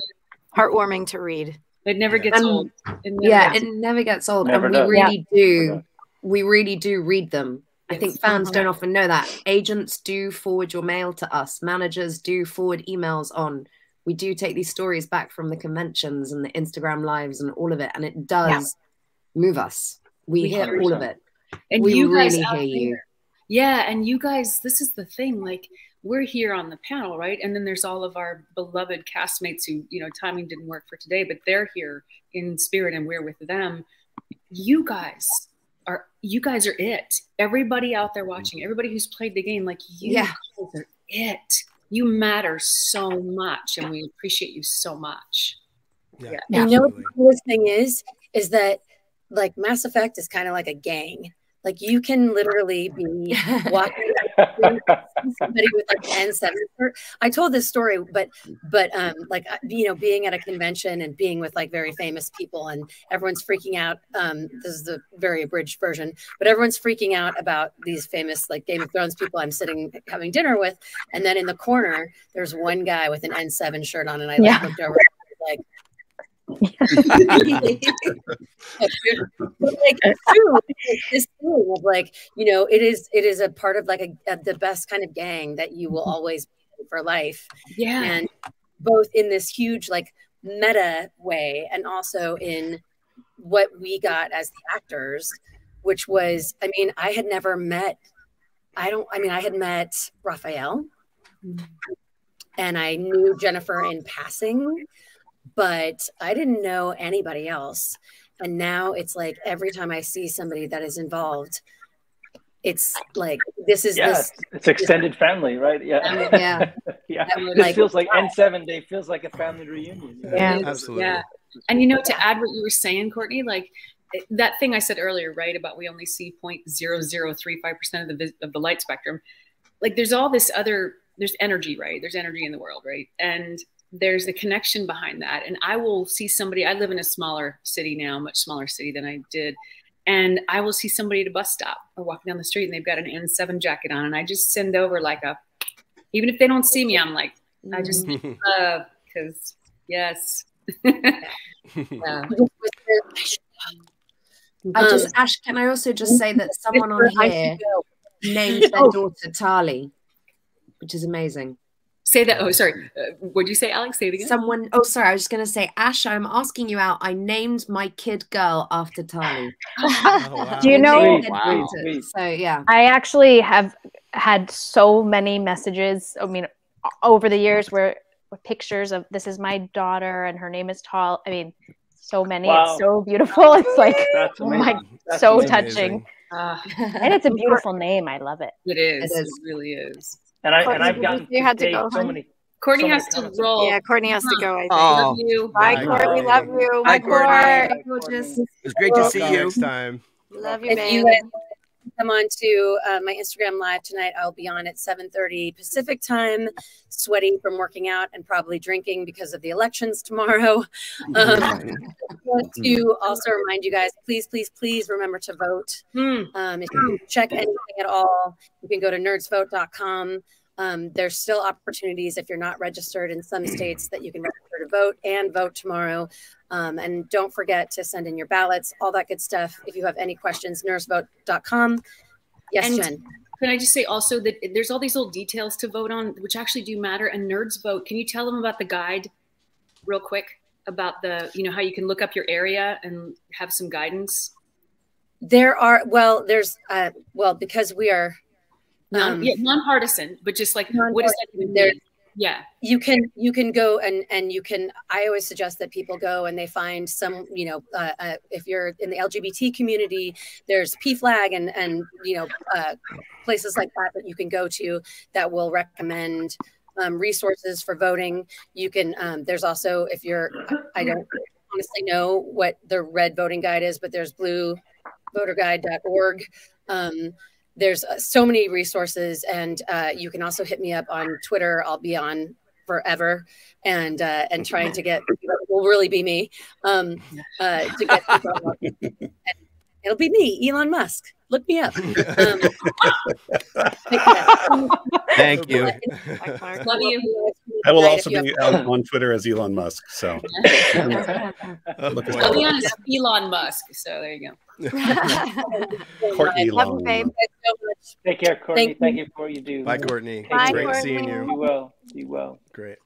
heartwarming to read. It never gets Um, old. It never Yeah, gets it never gets old, Never and we does. really do. We really do read them. I think fans don't often know that. Agents do forward your mail to us. Managers do forward emails on. We do take these stories back from the conventions and the Instagram lives and all of it, and it does move us. We, We hear all of it. and we you guys really hear you. there- Yeah, and you guys, this is the thing. Like, we're here on the panel, right? And then there's all of our beloved castmates who, you know, timing didn't work for today, but they're here in spirit and we're with them. You guys are, you guys are it. Everybody out there watching, everybody who's played the game, like, you Yeah. guys are it. You matter so much, and we appreciate you so much. Yeah, Yeah. You know what the coolest thing is? Is that like Mass Effect is kind of like a gang. Like you can literally be walking somebody with like an N7. I told this story, but but um like uh, you know being at a convention and being with like very famous people and everyone's freaking out. Um, this is the very abridged version, but everyone's freaking out about these famous like Game of Thrones people I'm sitting having dinner with, and then in the corner there's one guy with an N7 shirt on, and I like Yeah. looked over like. Like true, it's this thing of like you know it is it is a part of like a, a the best kind of gang that you will mm-hmm. always be for life. Yeah. and both in this huge like meta way and also in what we got as the actors which was i mean i had never met i don't i mean i had met raphael. Mm-hmm. And i knew jennifer in passing but i didn't know anybody else and now it's like every time i see somebody that is involved it's like this is Yeah, this it's, it's extended family, right? Yeah. Yeah. yeah. That would, This like, feels like N7 Day feels like a family reunion. you know? Yeah. Absolutely. Yeah. And you know, to add what you were saying, Courtney, like that thing I said earlier, right, about we only see 0.0035% of the of the light spectrum. Like there's all this other there's energy, right? There's energy in the world, right? And there's a connection behind that. And I will see somebody, I live in a smaller city now, much smaller city than I did. And I will see somebody at a bus stop or walking down the street and they've got an N7 jacket on. And I just send over like a, even if they don't see me, I'm like, I just, uh, because yes. yeah. I Um, just Ash, can I also just say that someone on here should named their Oh. daughter Tali, which is amazing. Say that. Oh, sorry. Uh, what'd you say, Alex? Say it again. Someone. Oh, sorry. I was just going to say, Ash. I'm asking you out. I named my kid girl after Tali. Oh, wow. Do you know? Sweet, Wow. sweet, sweet. So yeah. I actually have had so many messages. I mean, over the years where with pictures of this is my daughter and her name is Tali. I mean, so many. Wow. It's so beautiful. It's like That's oh my. That's so amazing. touching. Ah, And it's a beautiful name. I love it. it is. It It, is. really is. And I and I've you gotten you had to go, so hon? many. Courtney So has to comments. roll. Yeah, Courtney has to go. I think. Oh, Love you. Bye, Bye, Courtney. Love you. Bye, Bye, Courtney. Gorgeous. It was great to See see you you. next time. Love you, If you man. Guys come on to uh, my Instagram live tonight, I'll be on at 7:30 Pacific time, sweaty from working out and probably drinking because of the elections tomorrow. Um, I want to also remind you guys, please, please, please remember to vote. Hmm. Um, if you check anything at all, you can go to nerdsvote.com. Um, there's still opportunities if you're not registered in some states that you can register to vote and vote tomorrow. Um, and don't forget to send in your ballots, all that good stuff. If you have any questions, nerdsvote.com. Yes, And- Jen. Can I just say also that there's all these little details to vote on, which actually do matter. And nerds vote. Can you tell them about the guide, real quick, about the you know how you can look up your area and have some guidance? There are, well, there's, uh, well, because we are, Non, Um, yeah, nonpartisan, but just like what does that even mean? Yeah. you can you can go and and you can i always suggest that people go and they find some you know uh, uh, if you're in the lgbt community there's pflag and and you know uh, places like that that you can go to that will recommend um, resources for voting you can um, there's also if you're i don't honestly know what the red voting guide is but there's blue voterguide.org um, there's uh, so many resources and uh, you can also hit me up on twitter. I'll be on forever and uh, and trying to get will really be me um, uh, to get and it'll be me elon musk. Look me up. Um, Thank you. Love you. I will also be have- on Twitter as Elon Musk. So Oh, Look us. I'll be honest, Elon Musk. So there you go. Courtney Love you, Elon. babe. so much. Take care, Courtney. Thank Thank, you. you for what you do. Bye, Courtney. Bye, Great Courtney. seeing You you. will. You will. Great.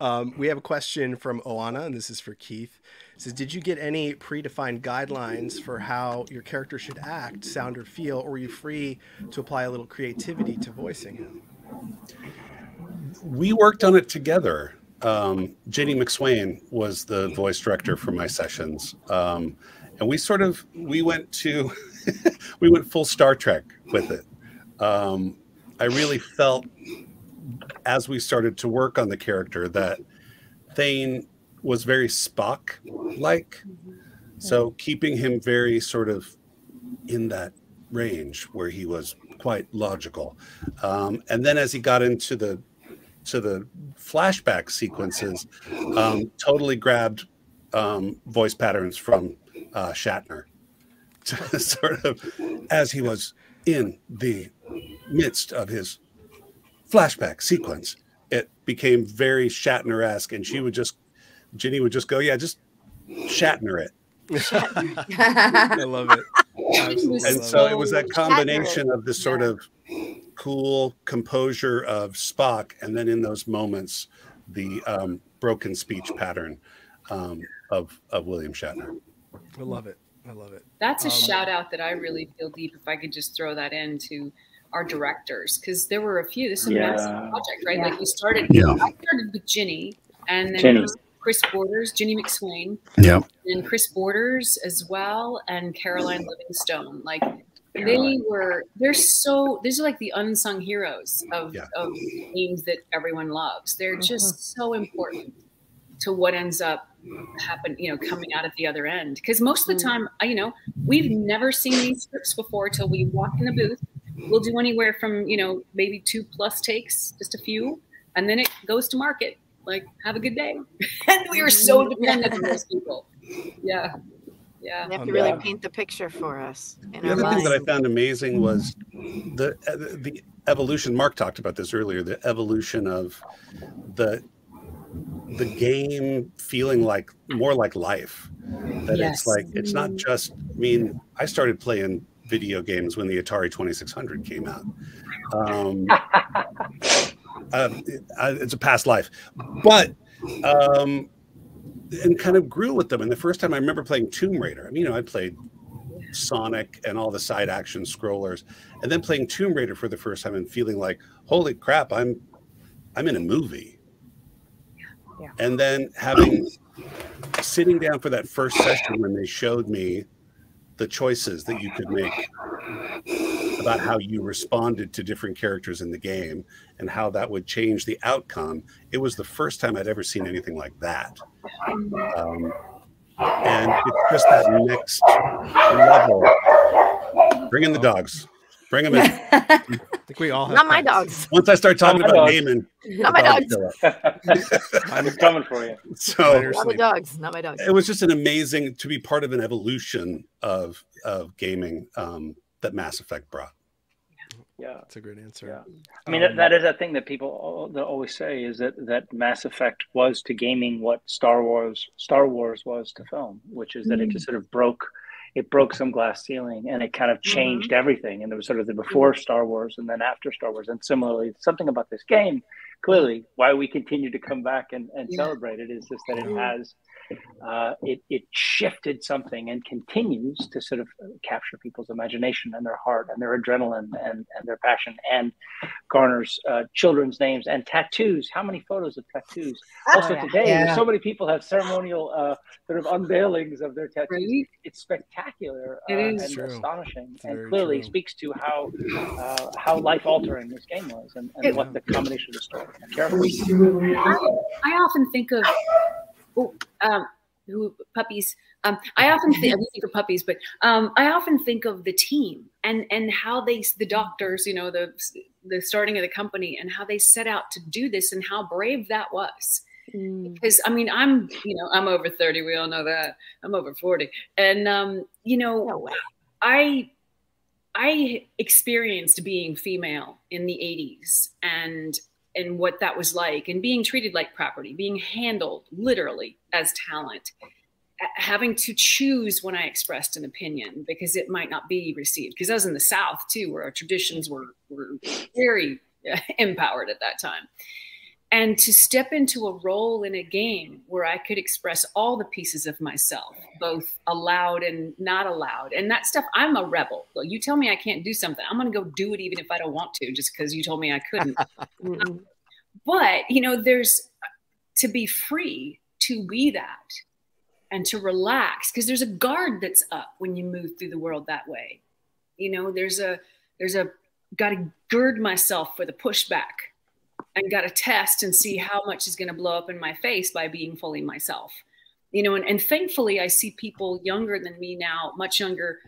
Um, we have a question from Oana, and this is for Keith. It says, did you get any predefined guidelines for how your character should act, sound, or feel, or were you free to apply a little creativity to voicing him? We worked on it together. Um, Ginny McSwain was the voice director for my sessions, um, and we sort of we went to we went full Star Trek with it. Um, I really felt as we started to work on the character that Thane was very Spock like, so keeping him very sort of in that range where he was quite logical. Um, and then as he got into the to the flashback sequences, um, totally grabbed um, voice patterns from uh, Shatner, sort of as he was in the midst of his flashback sequence. It became very Shatner-esque, and she would just, Ginny would just go, "Yeah, just Shatner it." I love it. Absolutely and love so it. it was that combination of this sort of cool composure of Spock, and then in those moments, the um, broken speech pattern um, of of William Shatner. I love it. I love it. That's a Um, shout out that I really feel deep. If I could just throw that into our directors, because there were a few. This is a massive project, right? Yeah. Like we started. Yeah. I started with Ginny, and then Ginny. Chris Borders, Ginny McSwain, Yeah. and Chris Borders as well, and Caroline Livingstone. Like they were, they're so. These are like the unsung heroes of Yeah. of games that everyone loves. They're mm-hmm. just so important to what ends up happen you know coming out at the other end. Because most of the mm. time you know we've never seen these scripts before till we walk in the booth. We'll do anywhere from you know maybe two plus takes just a few and then it goes to market. Like have a good day. And we are so mm-hmm. dependent on those people. Yeah yeah They have to really yeah. paint the picture for us in The our other thing that I found amazing was the uh, the evolution. Mark talked about this earlier. The evolution of the the game feeling like more like life. That Yes. it's like it's not just. I mean, I started playing video games when the Atari Twenty Six Hundred came out, um, um, it's a past life, but um, and kind of grew with them. And the first time I remember playing Tomb Raider, I mean, you know, I played Sonic and all the side action scrollers, and then playing Tomb Raider for the first time and feeling like, holy crap, I'm I'm in a movie. Yeah. And then having sitting down for that first session when they showed me the choices that you could make about how you responded to different characters in the game and how that would change the outcome. It was the first time I'd ever seen anything like that. Um, and it's just that next level. Bring in the dogs. Bring them in. I think we all have Not my dogs. Once I start talking about dogs. gaming, Not my dogs. I'm coming for you. so Not my dogs. Not my dogs. it was just an amazing to be part of an evolution of of gaming um, that Mass Effect brought. Yeah. That's a great answer. Yeah. I mean, Um, that, that is a thing that people that always say is that that Mass Effect was to gaming what Star Wars Star Wars was to film, which is that it just sort of broke it broke some glass ceiling and it kind of changed everything. And there was sort of the before Star Wars and then after Star Wars. And similarly, something about this game, clearly, why we continue to come back and, and Yeah. celebrate it is just that it has uh, it, it shifted something and continues to sort of capture people's imagination and their heart and their adrenaline and, and their passion and garners uh, children's names and tattoos. How many photos of tattoos? Also yeah. today, Yeah. so many people have ceremonial uh, sort of unveilings of their tattoos. Right? It's spectacular uh, It is. and True. astonishing, It's and clearly true. speaks to how uh, how life altering this game was and, and It- what the combination of the story and characters. I often think of oh, um, who puppies. Um, I often think, think of puppies, but um, I often think of the team and and how they, the doctors, you know, the the starting of the company, and how they set out to do this, and how brave that was. Mm. Because I mean, I'm you know I'm over thirty. We all know that. I'm over forty, and um, you know, No. I I experienced being female in the 80s and and what that was like and being treated like property, being handled literally as talent, having to choose when I expressed an opinion because it might not be received. Because I was in the South too, where our traditions were were very empowered at that time. And to step into a role in a game where I could express all the pieces of myself, both allowed and not allowed. And that stuff, I'm a rebel. You tell me I can't do something, I'm going to go do it even if I don't want to, just because you told me I couldn't. But, you know, there's to be free to be that and to relax because there's a guard that's up when you move through the world that way. You know, there's a, there's a, got to gird myself for the pushback and got to test and see how much is going to blow up in my face by being fully myself. You know and, and thankfully i see people younger than me now much younger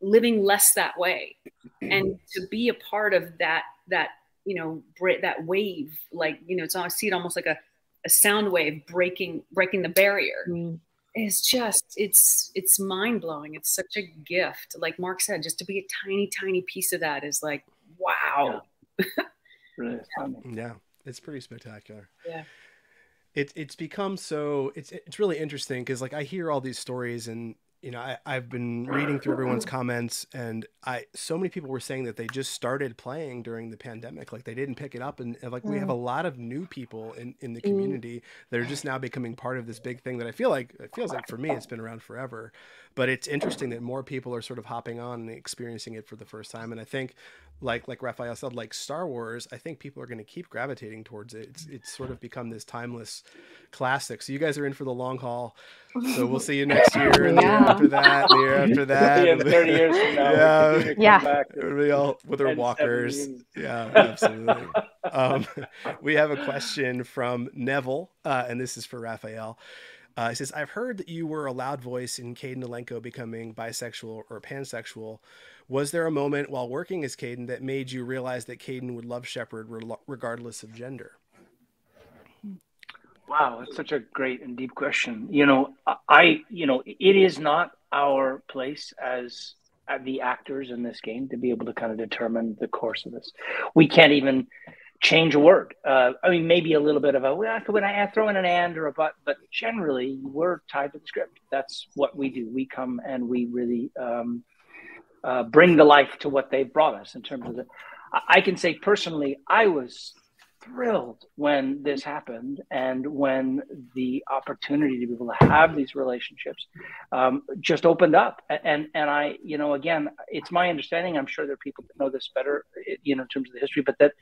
living less that way. And to be a part of that that you know that wave like you know it's i see it almost like a, a sound wave breaking breaking the barrier. Mm. it's just it's it's mind-blowing. It's such a gift. Like mark said just to be a tiny tiny piece of that is like wow Really astounding. Yeah, it's pretty spectacular. Yeah. It it's become so it's it's really interesting because like I hear all these stories and you know I, I've been reading through everyone's comments and I so many people were saying that they just started playing during the pandemic like they didn't pick it up and, and, like we have a mm. lot of new people in in the mm. community that are just now becoming part of this big thing that I feel like it feels like for me it's been around forever but it's interesting that more people are sort of hopping on and experiencing it for the first time and I think like like Raphael said, like Star Wars, I think people are going to keep gravitating towards it. It's it's sort of become this timeless classic. So you guys are in for the long haul. So we'll see you next year and the year Yeah. after that, and the year after that. Yeah, and 30 years from now, we yeah, come Yeah. back. all with our walkers. Yeah, absolutely. um, we have a question from Neville, uh, and this is for Raphael. Uh, he says, "I've heard that you were a loud voice in Kaidan Alenko becoming bisexual or pansexual. Was there a moment while working as Kaidan that made you realize that Kaidan would love Shepard re- regardless of gender?" Wow, that's such a great and deep question. You know, I, you know, it is not our place as the actors in this game to be able to kind of determine the course of this. We can't even change a word. Uh, I mean, maybe a little bit of a well, when I throw in an and or a but, but generally we're tied to the script. That's what we do. We come and we really um, uh, bring the life to what they've brought us in terms of the. I can say personally, I was thrilled when this happened and when the opportunity to be able to have these relationships um, just opened up. And and I, you know, again, it's my understanding. I'm sure there are people that know this better, you know, in terms of the history, but that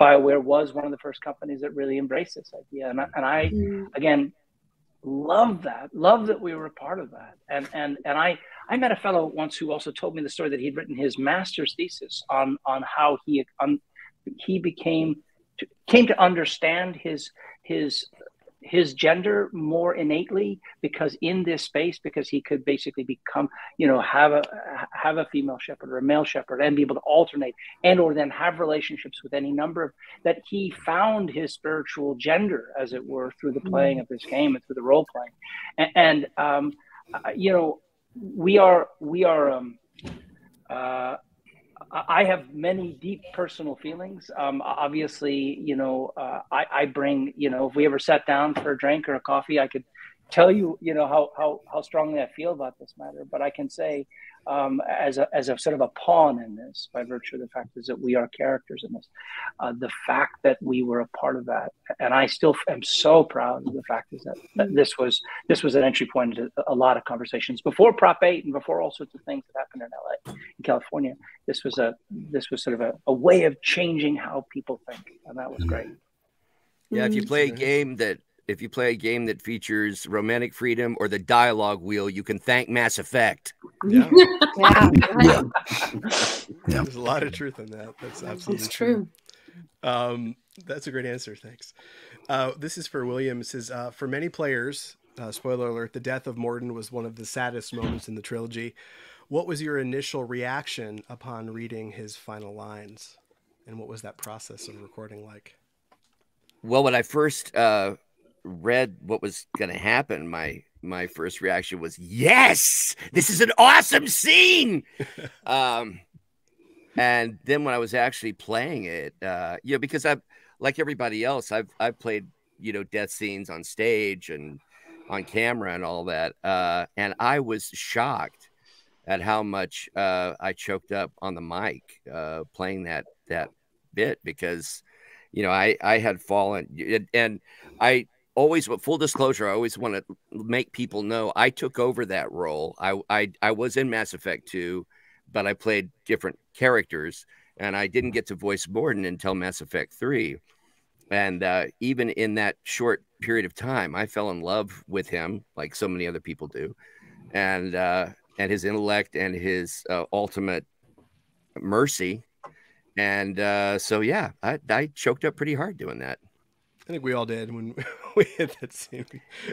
Bioware was one of the first companies that really embraced this idea. And I, and I mm. again, love that. Love that we were a part of that. And and and I I met a fellow once who also told me the story that he'd written his master's thesis on on how he on he became to, came to understand his his his gender more innately because in this space because he could basically become you know have a have a female shepard or a male shepard and be able to alternate and or then have relationships with any number of that he found his spiritual gender as it were through the playing of this game and through the role playing. And, and um, you know we are we are um, uh, I have many deep personal feelings. Um, obviously, you know, uh, I, I, bring, you know, if we ever sat down for a drink or a coffee, I could tell you, you know, how, how, how strongly I feel about this matter. But I can say, um, as, a, as a sort of a pawn in this, by virtue of the fact is that we are characters in this. Uh, the fact that we were a part of that, and I still am so proud of the fact is that, that this was this was an entry point into a lot of conversations before Prop 8 and before all sorts of things that happened in LA, in California. This was a this was sort of a, a way of changing how people think, and that was great. Yeah, if you play a game that if you play a game that features romantic freedom or the dialogue wheel, you can thank Mass Effect. Yeah. yeah. yeah. There's a lot of truth in that. That's absolutely it's true. true. Um, that's a great answer. Thanks. Uh, this is for William. It says, uh, for many players, uh, spoiler alert, the death of Mordin was one of the saddest moments in the trilogy. What was your initial reaction upon reading his final lines? And what was that process of recording like? Well, when I first uh, read what was going to happen, my my first reaction was, "Yes, this is an awesome scene." um, and then when I was actually playing it, uh, you know, because I've like everybody else, I've I've played you know death scenes on stage and on camera and all that, uh, and I was shocked at how much uh, I choked up on the mic uh, playing that that bit because you know I I had fallen and I always with full disclosure i always want to make people know i took over that role. I, I i was in mass effect 2 but i played different characters and i didn't get to voice mordin until mass effect 3 and uh, even in that short period of time i fell in love with him like so many other people do. And uh, and his intellect and his uh, ultimate mercy. And uh, so yeah I, I choked up pretty hard doing that I think we all did when we hit that scene.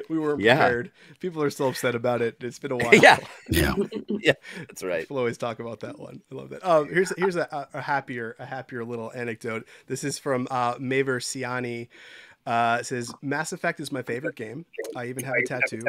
We weren't yeah. prepared. People are still upset about it. It's been a while. yeah, yeah, yeah. That's right. People always talk about that one. I love that. Um, here's here's a, a happier a happier little anecdote. This is from uh, Maver Siani. Uh, says Mass Effect is my favorite game. I even have a tattoo.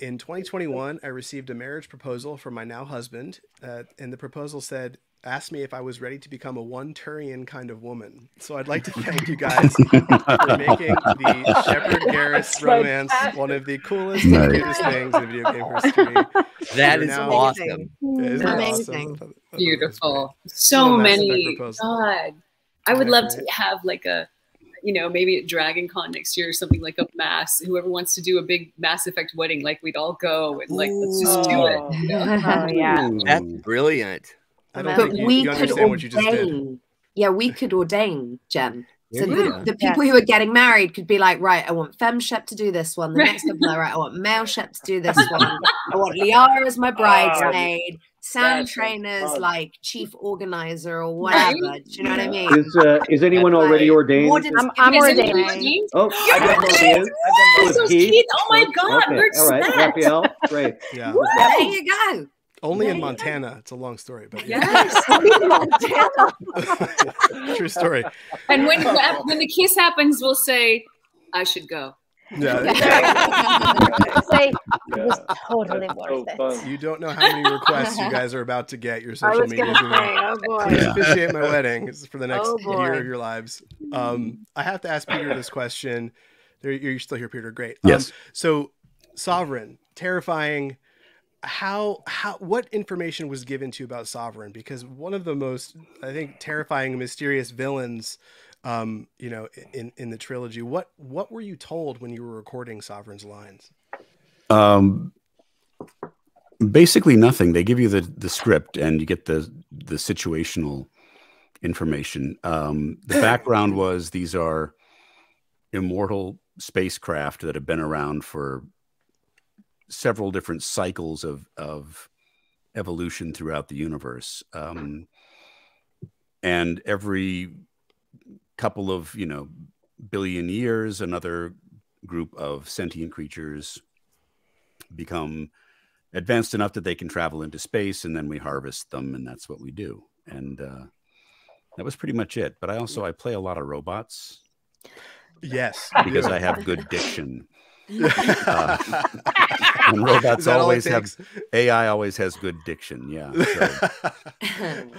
In 2021, I received a marriage proposal from my now husband, uh, and the proposal said, asked me if I was ready to become a one Turian kind of woman. So I'd like to thank you guys for making the Shepard Garrus romance one of the coolest and cutest things in video game history. That is awesome. That is amazing. Awesome. Beautiful. So many. God. I would love to have like a you know, maybe at Dragon Con next year or something like a mass. Whoever wants to do a big Mass Effect wedding, like we'd all go and like let's just do it. You know? Oh yeah, that's brilliant. I don't think you, we you understand what you just did. Yeah, we could ordain, Jen. So yeah. the, the, people yeah. who are getting married could be like, right, I want Fem Shep to do this one. The next one, right, I want Male Shep to do this one. I want Liara as my bridesmaid. Sam Traynor's like chief organizer or whatever. Right. Do you know what I mean? Is uh, is anyone already ordained? I'm, I'm ordained. ordained. Oh, I got ordained. Oh, Keith. Oh my God, okay. all right, Raphael, great. Yeah. There you go. Only yeah, in Montana. Yeah. It's a long story, but yes, true story. And when when the kiss happens, we'll say, "I should go." Yeah. say it was totally worth it. You don't know how many requests you guys are about to get your social media. Say, oh boy. Please officiate my wedding. For the next oh year of your lives. Um, I have to ask Peter this question. There You're still here, Peter. Great. Yes. Um, so, Sovereign, terrifying how how what information was given to you about Sovereign? Because one of the most I think terrifying, mysterious villains um, you know, in in the trilogy. What what were you told when you were recording Sovereign's lines? Um, basically nothing. They give you the the script and you get the the situational information. Um, the background was these are immortal spacecraft that have been around for several different cycles of of evolution throughout the universe. Um, and every couple of you know billion years, another group of sentient creatures become advanced enough that they can travel into space, and then we harvest them, and that's what we do. And uh, that was pretty much it. But I also I play a lot of robots. Yes, because I have good diction. Uh, robots Is that all it always have? AI always has good diction. Yeah. So.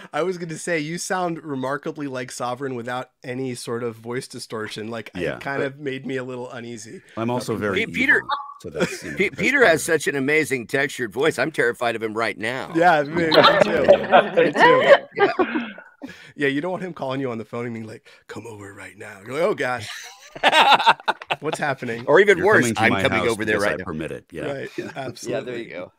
I was going to say you sound remarkably like Sovereign without any sort of voice distortion. Like Yeah. it kind of made me a little uneasy. I'm also very Pe- Peter- evil, so that's you know, Pe- that's Peter has such an amazing textured voice. I'm terrified of him right now. Yeah, me, me too. Me too. Yeah, you don't want him calling you on the phone and being like, "Come over right now." You're like, "Oh gosh, what's happening?" Or even You're worse, coming I'm coming over there right I now. permit it. Yeah. Right. Absolutely. Yeah, there you go.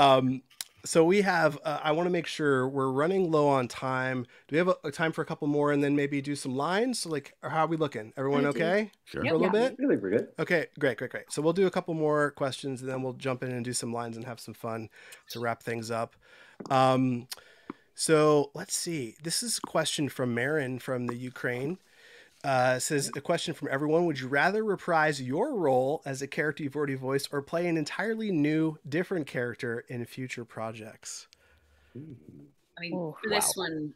Um, so we have. Uh, I want to make sure we're running low on time. Do we have a, a time for a couple more, and then maybe do some lines? So like, or how are we looking? Everyone okay? Sure. For a little bit. I think we're good. Okay, great, great, great. So we'll do a couple more questions and then we'll jump in and do some lines and have some fun to wrap things up. Um, so let's see. This is a question from Marin from the Ukraine. Uh, says a question from everyone: Would you rather reprise your role as a character you've already voiced, or play an entirely new, different character in future projects? I mean, Ooh, for this one,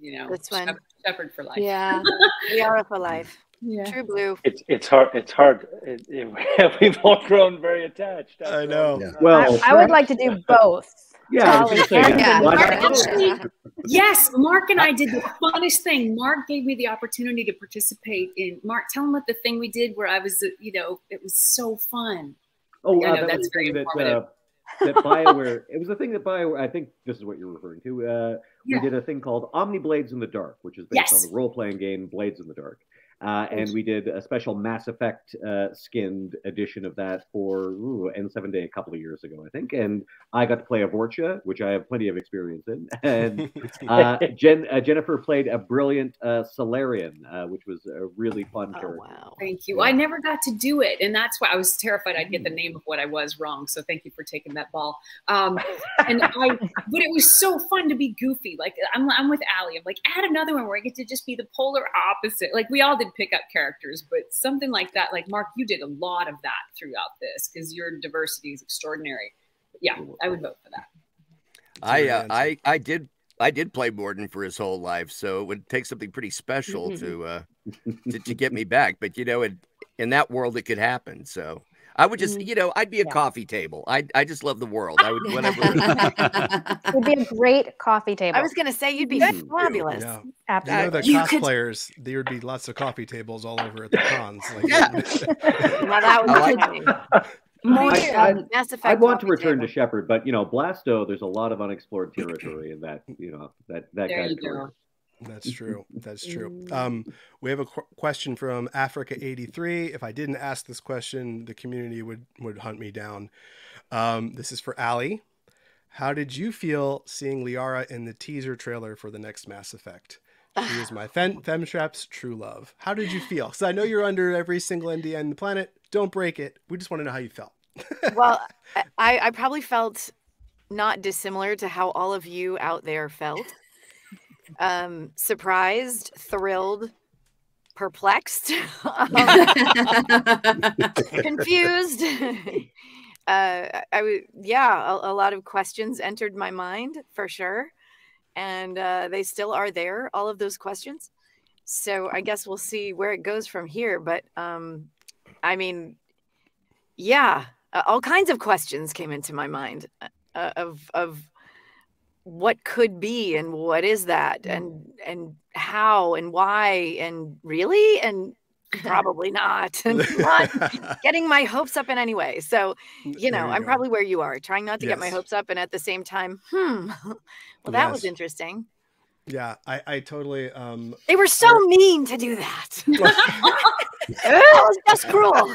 you know, This one. Shepard for life. Yeah, we are for life. Yeah. True blue. It's it's hard. It's hard. It, it, we've all grown very attached. I know. Yeah. Well, I, I would like to do both. Yeah, I was Jolly just saying, and Yeah. Mark yes, Mark and I did the funnest thing. Mark gave me the opportunity to participate in. Mark, tell him what the thing we did where I was, uh, you know, it was so fun. Oh, I uh, know, that that's very thing that, informative. uh, that Bioware. it was the thing that Bioware. I think this is what you're referring to. Uh, Yeah. We did a thing called Omni Blades in the Dark, which is based Yes. on the role-playing game Blades in the Dark. Uh, and we did a special Mass Effect uh, skinned edition of that for ooh, N7 Day a couple of years ago, I think. And I got to play a Vorcha, which I have plenty of experience in. And uh, Jen, uh, Jennifer played a brilliant uh, Salarian, uh, which was a really fun Oh character. wow. Thank you. Yeah. I never got to do it, and that's why I was terrified I'd get the name of what I was wrong. So thank you for taking that ball. Um, and I, but it was so fun to be goofy. Like I'm, I'm with Allie. I'm like, add another one where I get to just be the polar opposite. Like we all did pick up characters, but something like that. Like Mark, you did a lot of that throughout this because your diversity is extraordinary. Yeah, I would vote for that. I uh. I I did I did play Mordin for his whole life, so it would take something pretty special Mm-hmm. to uh to, to get me back. But you know, it, in that world, it could happen. So I would just, Mm-hmm. you know, I'd be a Yeah. coffee table. I I just love the world. I would whatever. It would be a great coffee table. I was gonna say you'd be Mm. fabulous. Yeah. You know the You could- cosplayers, there would be lots of coffee tables all over at the cons. Like, Yeah. Now that would be like. More I- I- Mass Effect. I'd want to coffee return to. Shepard, but you know, Blasto, there's a lot of unexplored territory in that, you know, that that There guy's you go. career. That's true. That's true. Mm. Um, we have a qu- question from Africa eighty three. If I didn't ask this question, the community would would hunt me down. Um, this is for Ali. How did you feel seeing Liara in the teaser trailer for the next Mass Effect? She is my fem- Femstrap's true love. How did you feel? Because I know you're under every single NDA on the planet. Don't break it. We just want to know how you felt. well, I, I probably felt not dissimilar to how all of you out there felt. Um, surprised, thrilled, perplexed, um, confused. uh, I would, yeah, a, a lot of questions entered my mind for sure, and uh, they still are there. All of those questions. So I guess we'll see where it goes from here. But um, I mean, yeah, uh, all kinds of questions came into my mind uh, of of what could be and what is that and and how and why and really? And probably not. And not getting my hopes up in any way. So you know you i'm go. probably where you are trying not to get my hopes up and at the same time hmm well that was interesting Yeah, I, I totally. Um, They were so mean to do that. that was just cruel.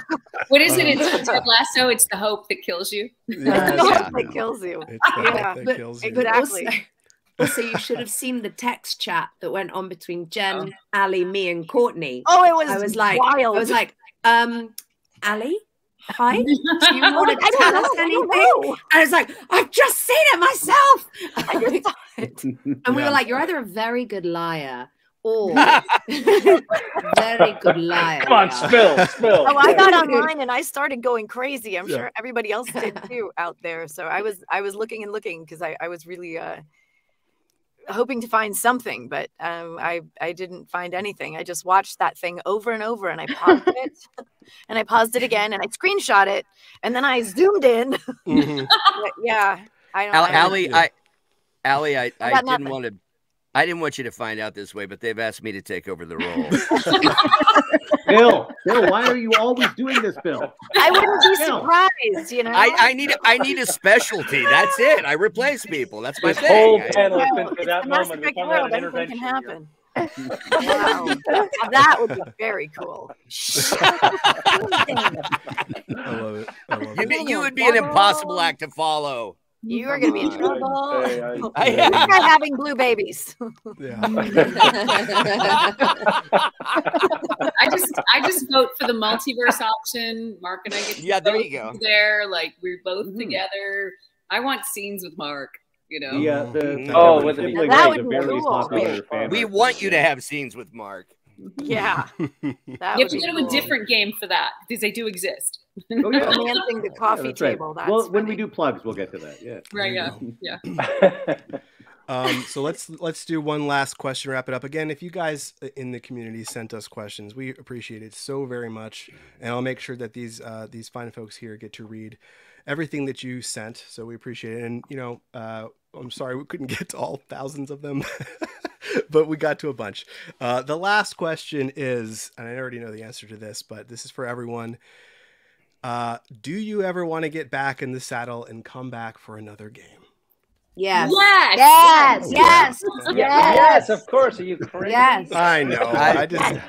What is it? It's Ted Lasso. It's the hope that kills you. Yeah, The yeah. hope that kills you. It's the hope Yeah, that but- kills you. But also, Exactly. also, you should have seen the text chat that went on between Jen, Ali, me, and Courtney. Oh, it was. I was like, wild. I was like, um, Ali, hi. Do you want to tell know, us anything? And I was like, I've just seen it myself. I just saw it. And we Yeah. were like, you're either a very good liar or very good liar. Come on, yeah. spill, spill. Oh, I got online and I started going crazy. I'm Yeah. sure everybody else did too out there. So I was I was looking and looking because I, I was really uh hoping to find something, but um I I didn't find anything. I just watched that thing over and over and I paused it and I paused it again and I screenshot it and then I zoomed in. Mhm. But yeah. I don't Al- I- Allie. I, Allie, I, I I didn't nothing. want to. I didn't want you to find out this way, but they've asked me to take over the role. Bill, Bill, why are you always doing this, Bill? I wouldn't be Bill. surprised, you know. I, I need, a, I need a specialty. That's it. I replace people. That's my This thing. whole I- panel has Well, been for it's that moment. Effect We found out world. an Anything can intervention. happen. Wow. That would be very cool. I love it. I love you, it. be- you would be an impossible act to follow. You are going to be in trouble. hey, I- I- This guy having blue babies. Yeah. I just I just vote for the multiverse option. Mark and I get to Yeah, there you go. There, like we're both Mhm. together. I want scenes with Mark. You know. The, uh, the, Oh, the with the- Sibling That Ray would is a be very cool. We want you to have scenes with Mark. Yeah. You have to be go to cool. a different game for that because they do exist. Oh, yeah. Romancing the Yeah, coffee that's right. table. That's well, when we do plugs, we'll get to that. Yeah. Right? Yeah. Yeah. Um, so let's let's do one last question, wrap it up. Again, if you guys in the community sent us questions, we appreciate it so very much, and I'll make sure that these uh, these fine folks here get to read everything that you sent. So we appreciate it, and you know, uh, I'm sorry we couldn't get to all thousands of them, but we got to a bunch. Uh, the last question is, and I already know the answer to this, but this is for everyone. Uh, do you ever want to get back in the saddle and come back for another game? Yes. Yes. Yes. Yes. Okay. yes, yes, of course. Are you crazy? Yes. I know. I- I just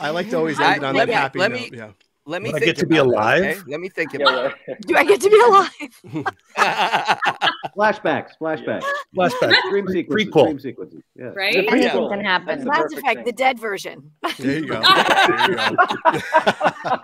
I like to always I- end on that me- happy let note. me- yeah. Let me Would I get to be about that, alive? okay? Let me think about right. Do I get to be alive? it. Flashbacks, flashbacks, Flashback. dream sequences, Prequel. dream sequences. Yeah. Right. The Yeah. can happen. That's the Mass Effect, thing. the dead version. There you go. There you go.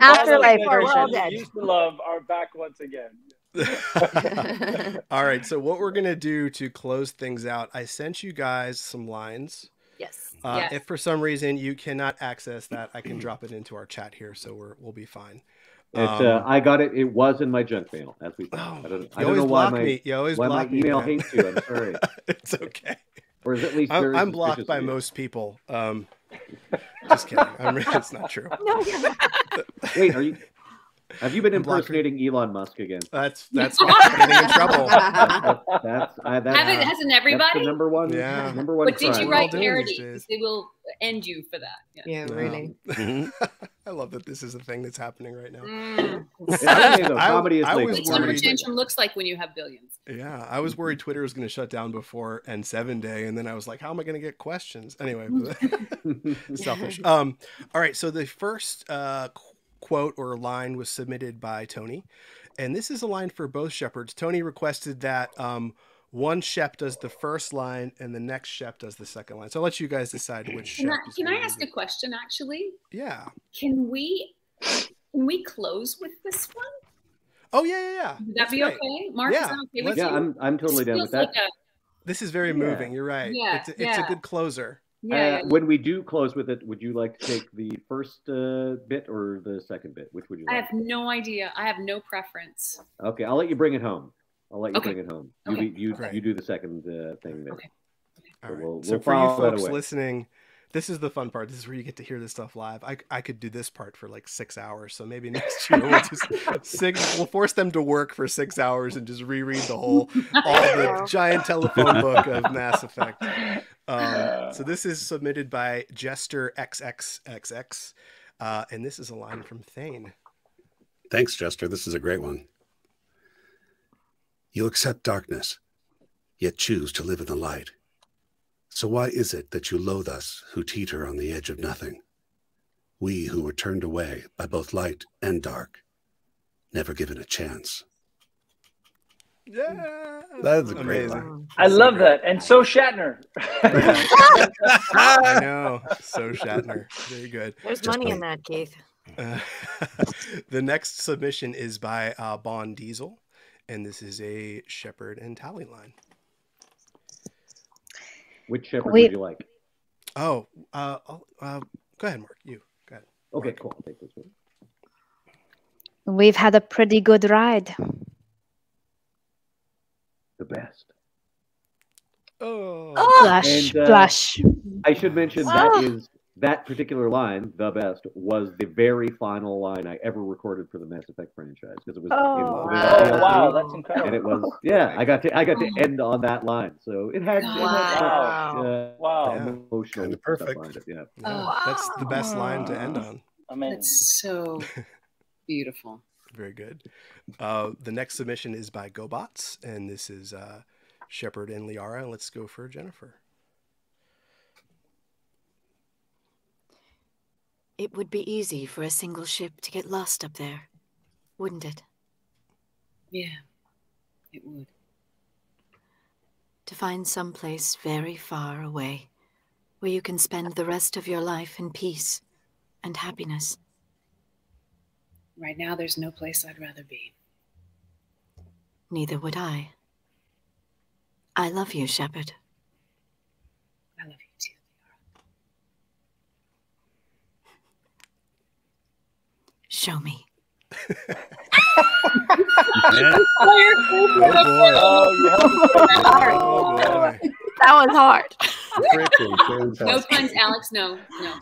Afterlife All those version. things you used to love are back once again. All right. So what we're gonna do to close things out, I sent you guys some lines. Yes. Uh, Yes. If for some reason you cannot access that, I can drop it into our chat here, so we're we'll be fine. It's, Um, uh, I got it. It was in my junk mail, as we Oh. I don't, you I don't know why my, me. You always why my block me. email man. hates you. I'm sorry. it's okay. Or is it at least I'm, I'm blocked by of most people. Um, just kidding. I'm, it's not true. No, you're not. Wait, are you? Have you been impersonating Elon Musk again? That's that's why getting in trouble. That's I, that, Haven't, hasn't that's the everybody? number one. Yeah. Number one. But did you write doing these parody? They will end you for that. Yeah. yeah, really. Mhm. I love that this is a thing that's happening right now. Mm. It's okay, though. I- Comedy is I legal. was Like worried. Tantrum looks like when you have billions. Yeah, I was worried Twitter was going to shut down before N7 day, and then I was like, "How am I going to get questions?" Anyway, selfish. Um, all right, so the first uh, qu- quote or line was submitted by Tony, and this is a line for both shepards. Tony requested that um, one shep does the first line, and the next shep does the second line. So I'll let you guys decide which Can shep. I, can I ask be- a question? Actually, Yeah. can we can we close with this one? Oh yeah, yeah, yeah. Would that That's be great. okay? Mark, Yeah, is that okay with let's- you? Yeah, I'm I'm totally This down with that. like a- This is very Yeah. moving. You're right. Yeah, it's, it's yeah. a good closer. Yeah, Uh, when we do close with it, would you like to take the first uh, bit or the second bit? Which would you I like? have no idea. I have no preference. Okay, I'll let you bring it home. I'll let you Okay. bring it home. You Okay. be, you Great. you do the second uh, thing there. Okay. So right. we'll- so we'll for you folks listening, this is the fun part. This is where you get to hear this stuff live. I, I could do this part for like six hours. So maybe next year we'll just six. We'll force them to work for six hours and just reread the whole all the giant telephone book of Mass Effect. Um, so this is submitted by Jester XXXX, uh, and this is a line from Thane. Thanks, Jester. This is a great one. You accept darkness, yet choose to live in the light. So why is it that you loathe us who teeter on the edge of nothing? We who were turned away by both light and dark, never given a chance. Yeah. That is a great Amazing. line. I love that. And so Shatner. I know. So Shatner. Very good. There's Just money in that, Keith. Uh, the next submission is by uh, Bond Diesel, and this is a Shepard and Tali line. Which shepard We- would you like? Oh, uh, uh, go ahead, Mark. You go ahead. Okay, cool. I'll take this one. We've had a pretty good ride. The best. Oh, Blush, And, uh, blush. I should mention that Ah. is that particular line, the best, was the very final line I ever recorded for the Mass Effect franchise because it was, Oh. it was Oh, wow, that's incredible! and it was yeah. I got to I got to end on that line, so it had, it had Wow. uh, Wow. Yeah. emotional Kinda stuff perfect. behind it, Yeah. yeah, that's the best line to end on. Amazing. That's so beautiful. Very good. Uh, the next submission is by GoBots, and this is uh, Shepard and Liara. Let's go for Jennifer. It would be easy for a single ship to get lost up there, wouldn't it? Yeah, it would. To find some place very far away where you can spend the rest of your life in peace and happiness. Right now, there's no place I'd rather be. Neither would I. I love you, Shepard. I love you too. Show me. Oh, you have to Oh boy. That was hard. Oh, no puns, Alex. No, no.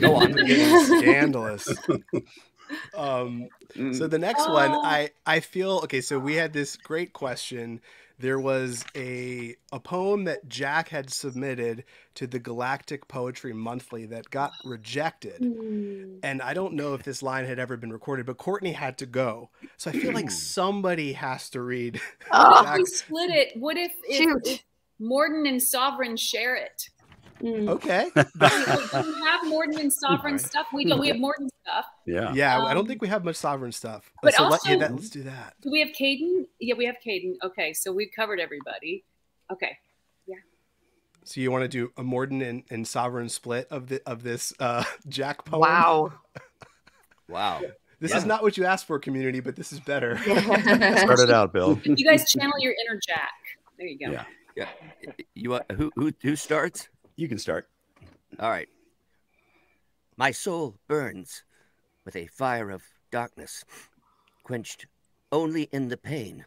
Go on, we're getting scandalous. Um, so mm. the next one, Oh. I I feel okay. So we had this great question. There was a a poem that Jack had submitted to the Galactic Poetry Monthly that got rejected, hmm. and I don't know if this line had ever been recorded, but Courtney had to go. So I feel like hmm. somebody has to read. Oh, What we split it? What if, if, if Mordin and Sovereign share it? Okay. we don't have Mordin and Sovereign Right. stuff. We don't. We have Mordin stuff. Yeah. Yeah, I don't Um, think we have much sovereign stuff. but so let, yeah, also- that, let's do that. Do we have Kaidan? Yeah, we have Kaidan. Okay, so we've covered everybody. Okay. Yeah. So you want to do a Mordin and, and sovereign split of the of this uh, Jack poem? wow. Wow. This Yeah. is not what you asked for, community, but this is better. Start it out, Bill. You guys channel your inner Jack. There you go. Yeah. Yeah. You want who who who starts? You can start. All right. My soul burns with a fire of darkness, quenched only in the pain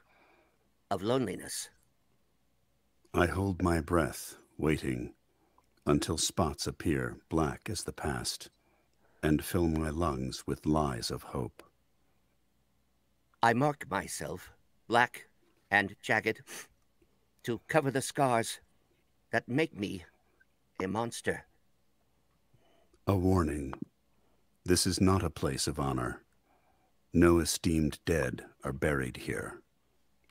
of loneliness. I hold my breath, waiting until spots appear black as the past and fill my lungs with lies of hope. I mark myself, black and jagged, to cover the scars that make me a monster. A warning. This is not a place of honor. No esteemed dead are buried here.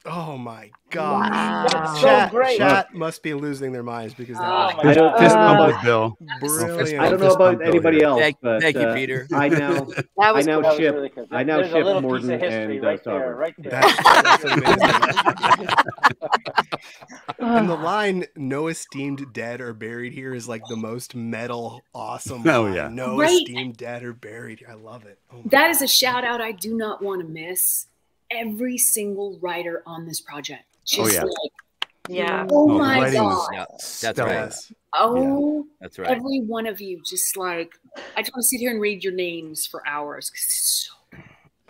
Oh my god! Wow. That's so Chat, great. chat must be losing their minds because that Oh was my I don't, Fist I bump know with about, Bill. brilliant. I don't know about anybody here. else, Thank- but thank you, uh, Peter. I now That I was now That was ship really. I now There's a ship little Mordin piece and uh, right there, right there. That's, that's amazing. and the line "No esteemed dead are buried here" is like the most metal, awesome. Oh, line. yeah. No Right. esteemed dead are buried. here. I love it. Oh my That is a shout out I do not want to miss. Every single writer on this project. Just Oh, yeah. like, Yeah. oh Oh, my god. Oh, yeah, that's Stellar. right. Yes. Oh, That's right. every one of you. Just like I just want to sit here and read your names for hours 'cause it's so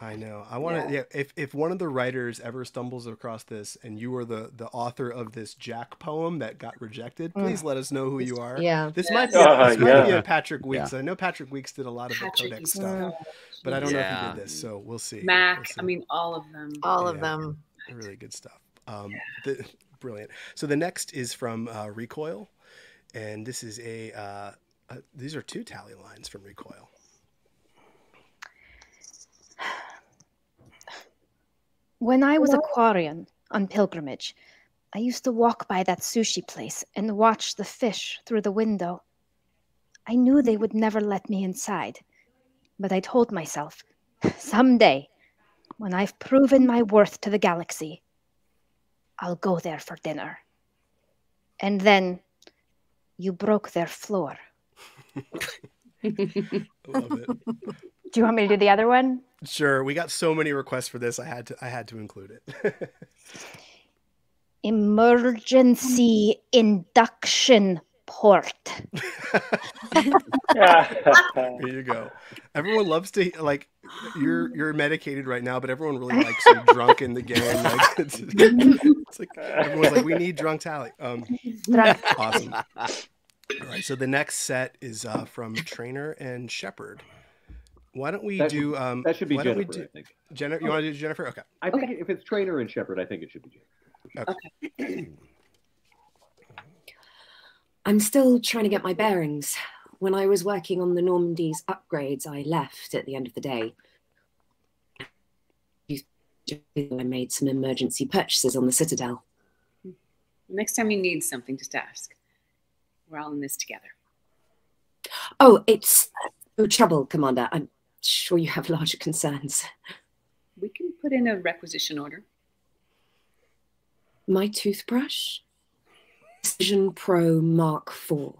I know. I want to. Yeah. If if one of the writers ever stumbles across this, and you are the the author of this Jack poem that got rejected, please let us know who you are. Yeah. This might be, Uh, this might be a Patrick Weekes. I know Patrick Weekes did a lot of the Patrick codex stuff, so- but I don't know if he did this. So we'll see. We'll see. I mean, all of them. All of them. really good stuff. Um, the, brilliant. So the next is from uh, Recoil, and this is a. Uh, uh, these are two Tali lines from Recoil. When I was a Quarian on pilgrimage, I used to walk by that sushi place and watch the fish through the window. I knew they would never let me inside, but I told myself, someday, when I've proven my worth to the galaxy, I'll go there for dinner. And then you broke their floor. I Love it. Do you want me to do the other one? Sure, we got so many requests for this. I had to I had to include it. Emergency induction port. there you go. Everyone loves to like you're you're medicated right now, but everyone really likes you drunk in the game. Like it's, it's like everyone's like, we need drunk Tali. Um, awesome. All right, so the next set is uh, from Traynor and Shepard. Why don't we That should- do? Um, that should be why don't we Jennifer, do- I think. Jennifer, you want to do Jennifer? Okay. I think if it's Traynor and Shepard, I think it should be Jennifer. Okay. I'm still trying to get my bearings. When I was working on the Normandy's upgrades, I left at the end of the day. I made some emergency purchases on the Citadel. Next time you need something, just ask. We're all in this together. Oh, it's no trouble, Commander. I'm sure you have larger concerns. We can put in a requisition order. My toothbrush? Precision Pro Mark IV.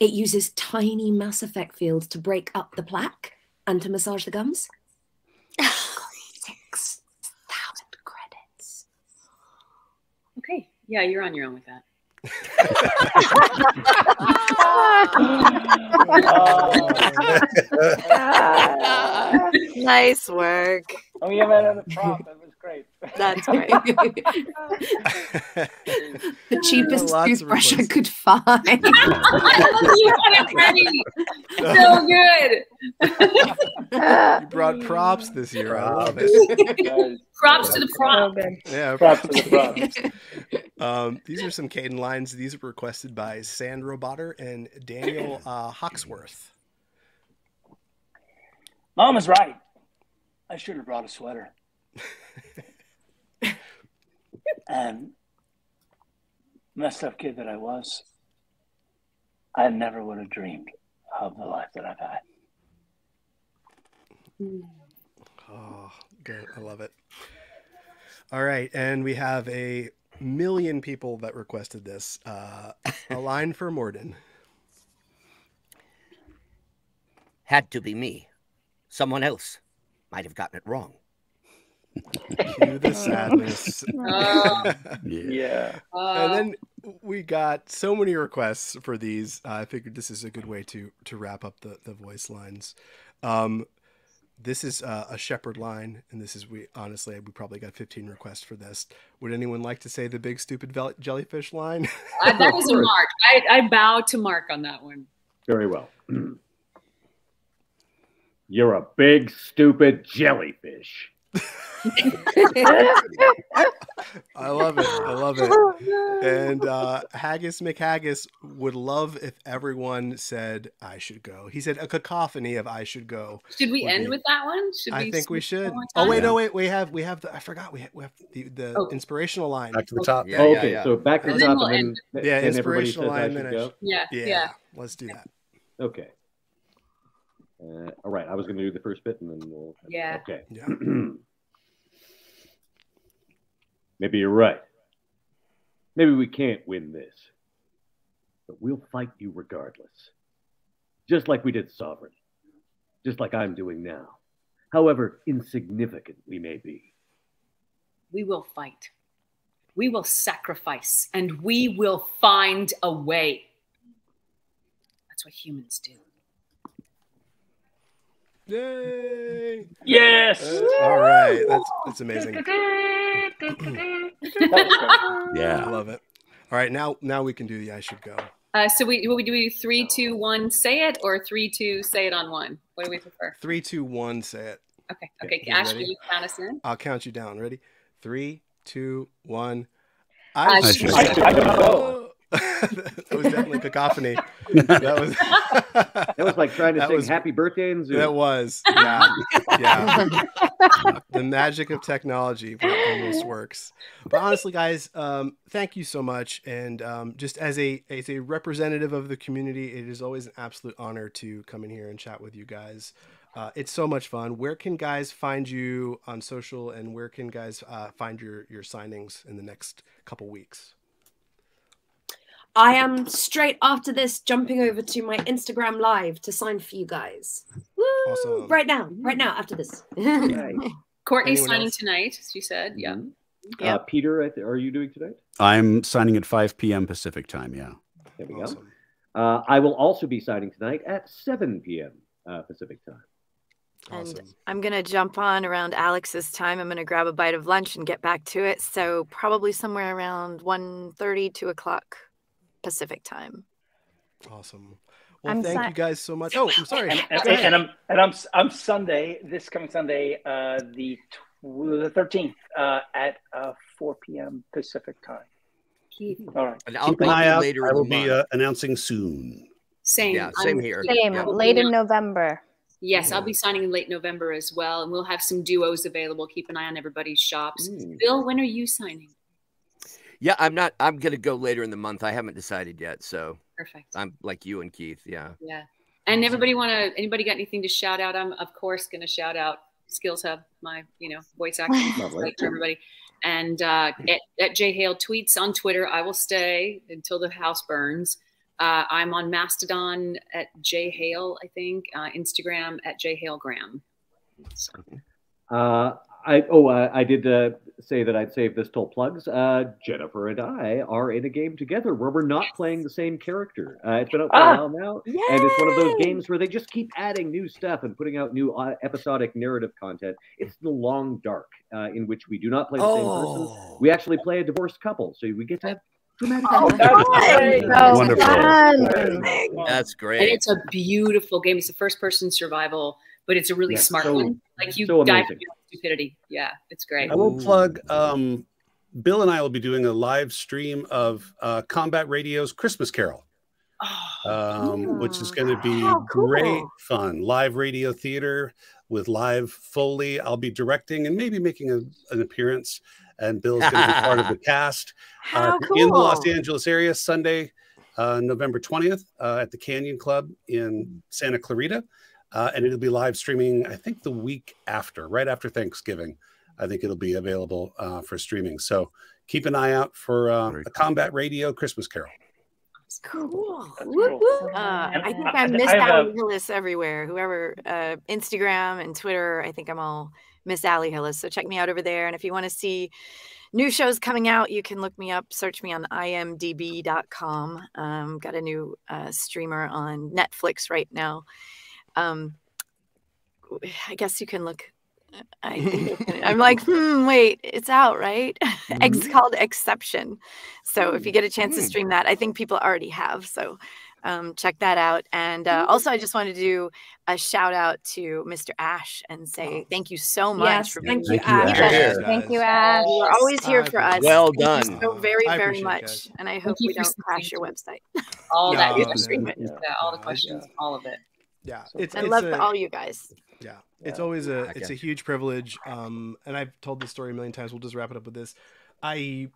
It uses tiny Mass Effect fields to break up the plaque and to massage the gums. Six thousand credits. Okay. Yeah, you're on your own with that. nice work. Oh, yeah, man, the prop. That was great. That's great. the cheapest Lots toothbrush I could find. you got it ready. So good. You brought props this year. I love it. Props to the prop. Yeah, Props to the um, these are some Kaidan lines. These are requested by Sandro Botter and Daniel uh, Hawksworth. Mom is right. I should have brought a sweater. And messed up kid that I was, I never would have dreamed of the life that I've had. Oh, good. I love it. All right, and we have a million people that requested this. Uh, a line for Mordin. Had to be me. Someone else might have gotten it wrong. Cue the sadness. Oh. Yeah. and then we got so many requests for these. Uh, I figured this is a good way to to wrap up the the voice lines. Um, this is uh, a shepard line, and this is we honestly we probably got 15 requests for this. Would anyone like to say the big stupid vel- jellyfish line? that was a mark. I, I bow to Mark on that one. Very well. You're a big, stupid jellyfish. I love it. I love it. And uh, Haggis McHaggis would love if everyone said I should go. He said a cacophony of I should go. Should we end be- with that one? Should I we think we should. Oh wait, no wait. We have we have the I forgot we have, we have the the Oh. inspirational line. Back to the top. Yeah, yeah, okay, yeah. so back to the top, we'll and then, Yeah, then inspirational line, should then I go. Yeah, Yeah, yeah. let's do that. Okay. Uh, all right, I was going to do the first bit, and then we'll. Yeah. Okay. Yeah. Maybe you're right. Maybe we can't win this, but we'll fight you regardless. Just like we did Sovereign. Just like I'm doing now. However insignificant we may be. We will fight. We will sacrifice and we will find a way. That's what humans do. Yay! Yes. Uh, all right, that's that's amazing. Yeah. I love it. All right, now now we can do the I should go. Uh, so we what we do three, two, one, say it, or three, two, say it on one. What do we prefer? Three, two, one. Say it. Okay, Okay, okay. you Ash, ready? you count us in? I'll count you down. Ready? Three, two, one. I should I should go. that was definitely cacophony. That was that was like trying to sing was- "Happy Birthday" in Zoom. That was, yeah, yeah. the magic of technology almost works. But honestly, guys, um, thank you so much. And um, just as a as a representative of the community, it is always an absolute honor to come in here and chat with you guys. Uh, it's so much fun. Where can guys find you on social, and where can guys uh, find your your signings in the next couple weeks? I am straight after this jumping over to my Instagram live to sign for you guys. Woo! Awesome. Right now, right now, after this. Courtney's Anyone signing else? tonight. She said, "Yeah." Uh, Peter, I th- are you doing tonight? I'm signing at 5 p.m. Pacific time. Yeah. There we go. Uh, I will also be signing tonight at 7 p.m. Uh, Pacific time. And Awesome. I'm gonna jump on around Alex's time. I'm gonna grab a bite of lunch and get back to it. So probably somewhere around 1.30, 2 o'clock Pacific time. Awesome. Well, I'm thank si- you guys so much. Oh, I'm sorry. and, and, and I'm and I'm I'm Sunday this coming Sunday uh, the tw- the thirteenth uh, at uh, four p.m. Pacific time. All right. And I'll Keep an be eye out. later I will be uh, announcing soon. Same. Yeah, same I'm- here. Same, Yeah. late in November. Yes, I'll be signing in late November as well, and we'll have some duos available. Keep an eye on everybody's shops. Mm. Bill, when are you signing? Yeah, I'm not. I'm gonna go later in the month. I haven't decided yet, so Perfect. I'm like you and Keith. Yeah. Yeah. And everybody want to? Anybody got anything to shout out? I'm of course going to shout out Skills Hub, my you know voice acting Lovely. right for everybody. And uh, at, at J Hale tweets on Twitter. I will stay until the house burns. Uh, I'm on Mastodon at J Hale, I think. Uh, Instagram at J Hale Graham. So, Uh, I oh uh, I did uh, say that I'd save this till plugs. Uh, Jennifer and I are in a game together where we're not playing the same character. Uh, it's been out for Ah. a while now, and it's one of those games where they just keep adding new stuff and putting out new uh, episodic narrative content. It's the Long Dark, uh, in which we do not play the same person. Oh. We actually play a divorced couple, so we get to have dramatic. Oh, conversations. that's great. Oh, Wonderful. fun. That's and great. it's a beautiful game. It's a first person survival, but it's a really Yeah, smart so- one. Like you so dive amazing. into stupidity. Yeah, it's great. I will Ooh. plug. Um, Bill and I will be doing a live stream of uh, Combat Radio's Christmas Carol, Oh, um, which is going to be Oh, cool. great fun. Live radio theater with live Foley. I'll be directing and maybe making a, an appearance. And Bill's going to be part of the cast How uh, cool. in the Los Angeles area Sunday, uh, November 20th uh, at the Canyon Club in Santa Clarita. Uh, and it'll be live streaming, I think, the week after, right after Thanksgiving. I think it'll be available uh, for streaming. So keep an eye out for uh, Very a Combat Radio Christmas Carol. Cool. That's cool. Uh, I think I- I I missed have Ali a- Hillis everywhere. Whoever, uh, Instagram and Twitter, I think I'm all Miss Ali Hillis. So check me out over there. And if you want to see new shows coming out, you can look me up, search me on imdb.com. Um, got a new uh, streamer on Netflix right now. Um, I guess you can look. I think you can- I'm like, hmm, wait, it's out, right? it's called Exception. So if you get a chance to Mm. stream that, I think people already have. So um, check that out. And uh, also, I just wanted to do a shout out to Mr. Ash and say thank you so much Yes, for thank you, Thank you, Ash. Ash. here. Thank you, Ash. You are always here for us. it. Well Thank you done. so very, very appreciate it, much. And I hope we don't crash your website. all that Yeah. good. Yeah. Yeah, all the Yeah. questions, all of it. Yeah, So- it's And it's love a, all you guys. Yeah, it's always a Okay. it's a huge privilege. Um, and I've told this story a million times. We'll just wrap it up with this. I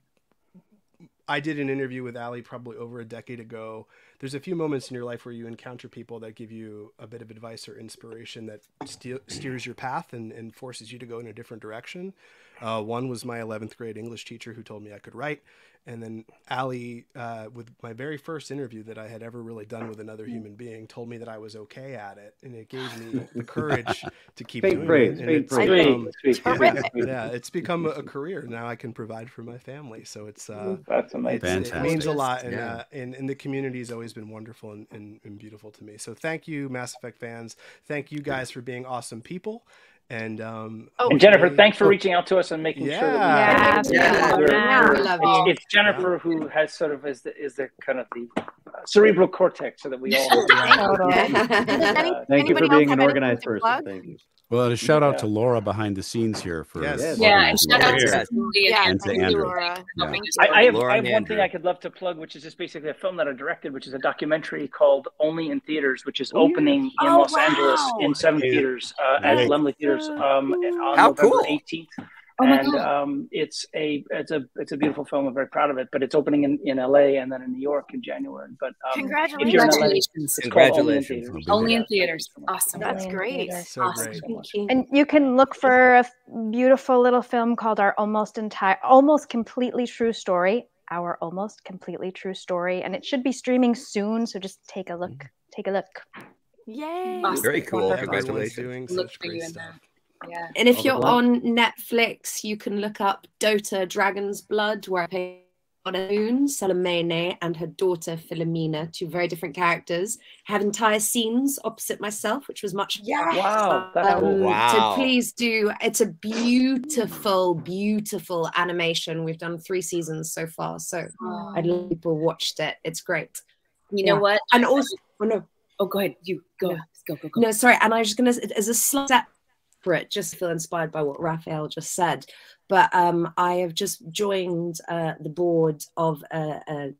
I did an interview with Ali probably over a decade ago. There's a few moments in your life where you encounter people that give you a bit of advice or inspiration that ste- steers your path and, and forces you to go in a different direction. Uh, one was my 11th grade English teacher who told me I could write. And then Ali, uh, with my very first interview that I had ever really done with another human being, told me that I was okay at it, and it gave me the courage to keep Faint doing praise, it. And it's praise. become- Sweet, sweet. Yeah, it's become a, a career now. I can provide for my family, so it's uh, That's amazing. it's, it means a lot, and Yeah. uh, and, and the community has always been wonderful and, and, and beautiful to me. So thank you, Mass Effect fans. Thank you guys for being awesome people. And um, Oh, And Jennifer, hopefully- thanks for reaching out to us and making sure that we Yeah. have Yeah, We're- yeah. we're- Love it's, you. it's Jennifer who has sort of is the is the kind of the uh, cerebral cortex, so that we all. Totally. Any- Thank you for being an anything organized person. Thank you. Well, and a shout out to Laura behind the scenes here for Yes. Yeah, and shout out to Yeah, and to Andrew. Laura. Yeah. I, I have, Laura I have and one thing I could love to plug, which is just basically a film that I directed, which is a documentary called Only in Theaters, which is opening in Oh, Los Angeles in seven Yeah. theaters uh, at Great. Laemmle Theaters um, on How November cool. 18th. Oh and um, it's a it's a it's a beautiful film. I'm very proud of it. But it's opening in, in LA and then in New York in January. But um, if you're in LA, Congratulations. it's called Only in Congratulations. Theaters. Only in theaters. Awesome. That's great. So Awesome. great. Thank you. And you can look for a beautiful little film called Our Almost Entire, Almost Completely True Story. Our Almost Completely True Story. And it should be streaming soon. So just take a look. Take a look. Yay. Awesome. Very cool. Wonderful. Everyone's Congratulations. doing such great in stuff. Yeah. And if All you're on Netflix, you can look up Dota Dragon's Blood, where I play Moon, Selemene, and her daughter Philomena, two very different characters. Had entire scenes opposite myself, which was much Yes. Wow. Um, Wow. So please do. It's a beautiful, beautiful animation. We've done three seasons so far, so Oh. I'd love people watched it. It's great. You know what? And also, oh no, Oh, go ahead. You go. No. Go, go, go. no, sorry. And I was just gonna, as a slight just feel inspired by what Raphael just said. But um, I have just joined uh, the board of a, a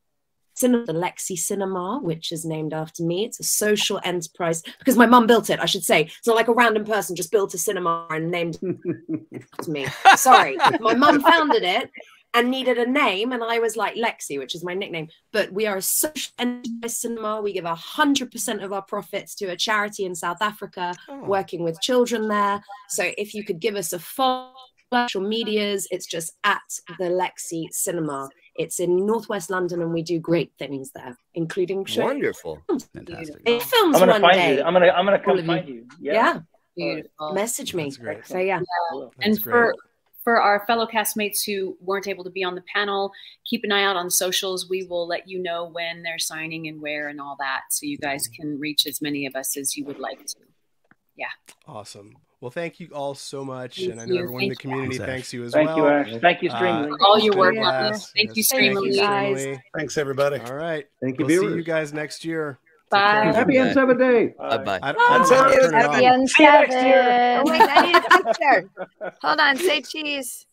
cinema, the Lexi Cinema, which is named after me. It's a social enterprise because my mum built it. I should say it's not like a random person just built a cinema and named it after me. Sorry, my mum founded it and needed a name, and I was like Lexi, which is my nickname. But we are a social enterprise cinema. We give hundred percent of our profits to a charity in South Africa, Oh. working with children there. So if you could give us a follow, social medias, it's just at the Lexi Cinema. It's in Northwest London, and we do great things there, including show Wonderful. Fantastic. it films I'm gonna one find day. you. I'm gonna I'm gonna All come of you. you. yeah. Yeah. Beautiful. message me. That's great. So yeah, That's and great. for for our fellow castmates who weren't able to be on the panel, keep an eye out on socials. We will let you know when they're signing and where and all that, so you guys can reach as many of us as you would like to. Yeah. Awesome. Well, thank you all so much, Thank and I know you. everyone in the Thank you. community Thanks, you as well. Thank well. you, Ash. Thank you, Uh, Streamily. All your work been a on this. blast. Thank you, Yes, thank Streamily. Guys. Thanks, everybody. All right. Thank you, We'll see you guys next year. Take Bye. Happy Bye. N7 Day. Bye bye. I, I don't know how to Happy turn it Happy on. on See you next year. Oh, wait, I need a picture. Hold on. Say cheese.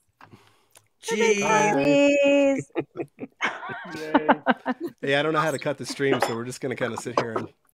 Gee. Please. Yeah, I don't know how to cut the stream, so we're just gonna kind of sit here and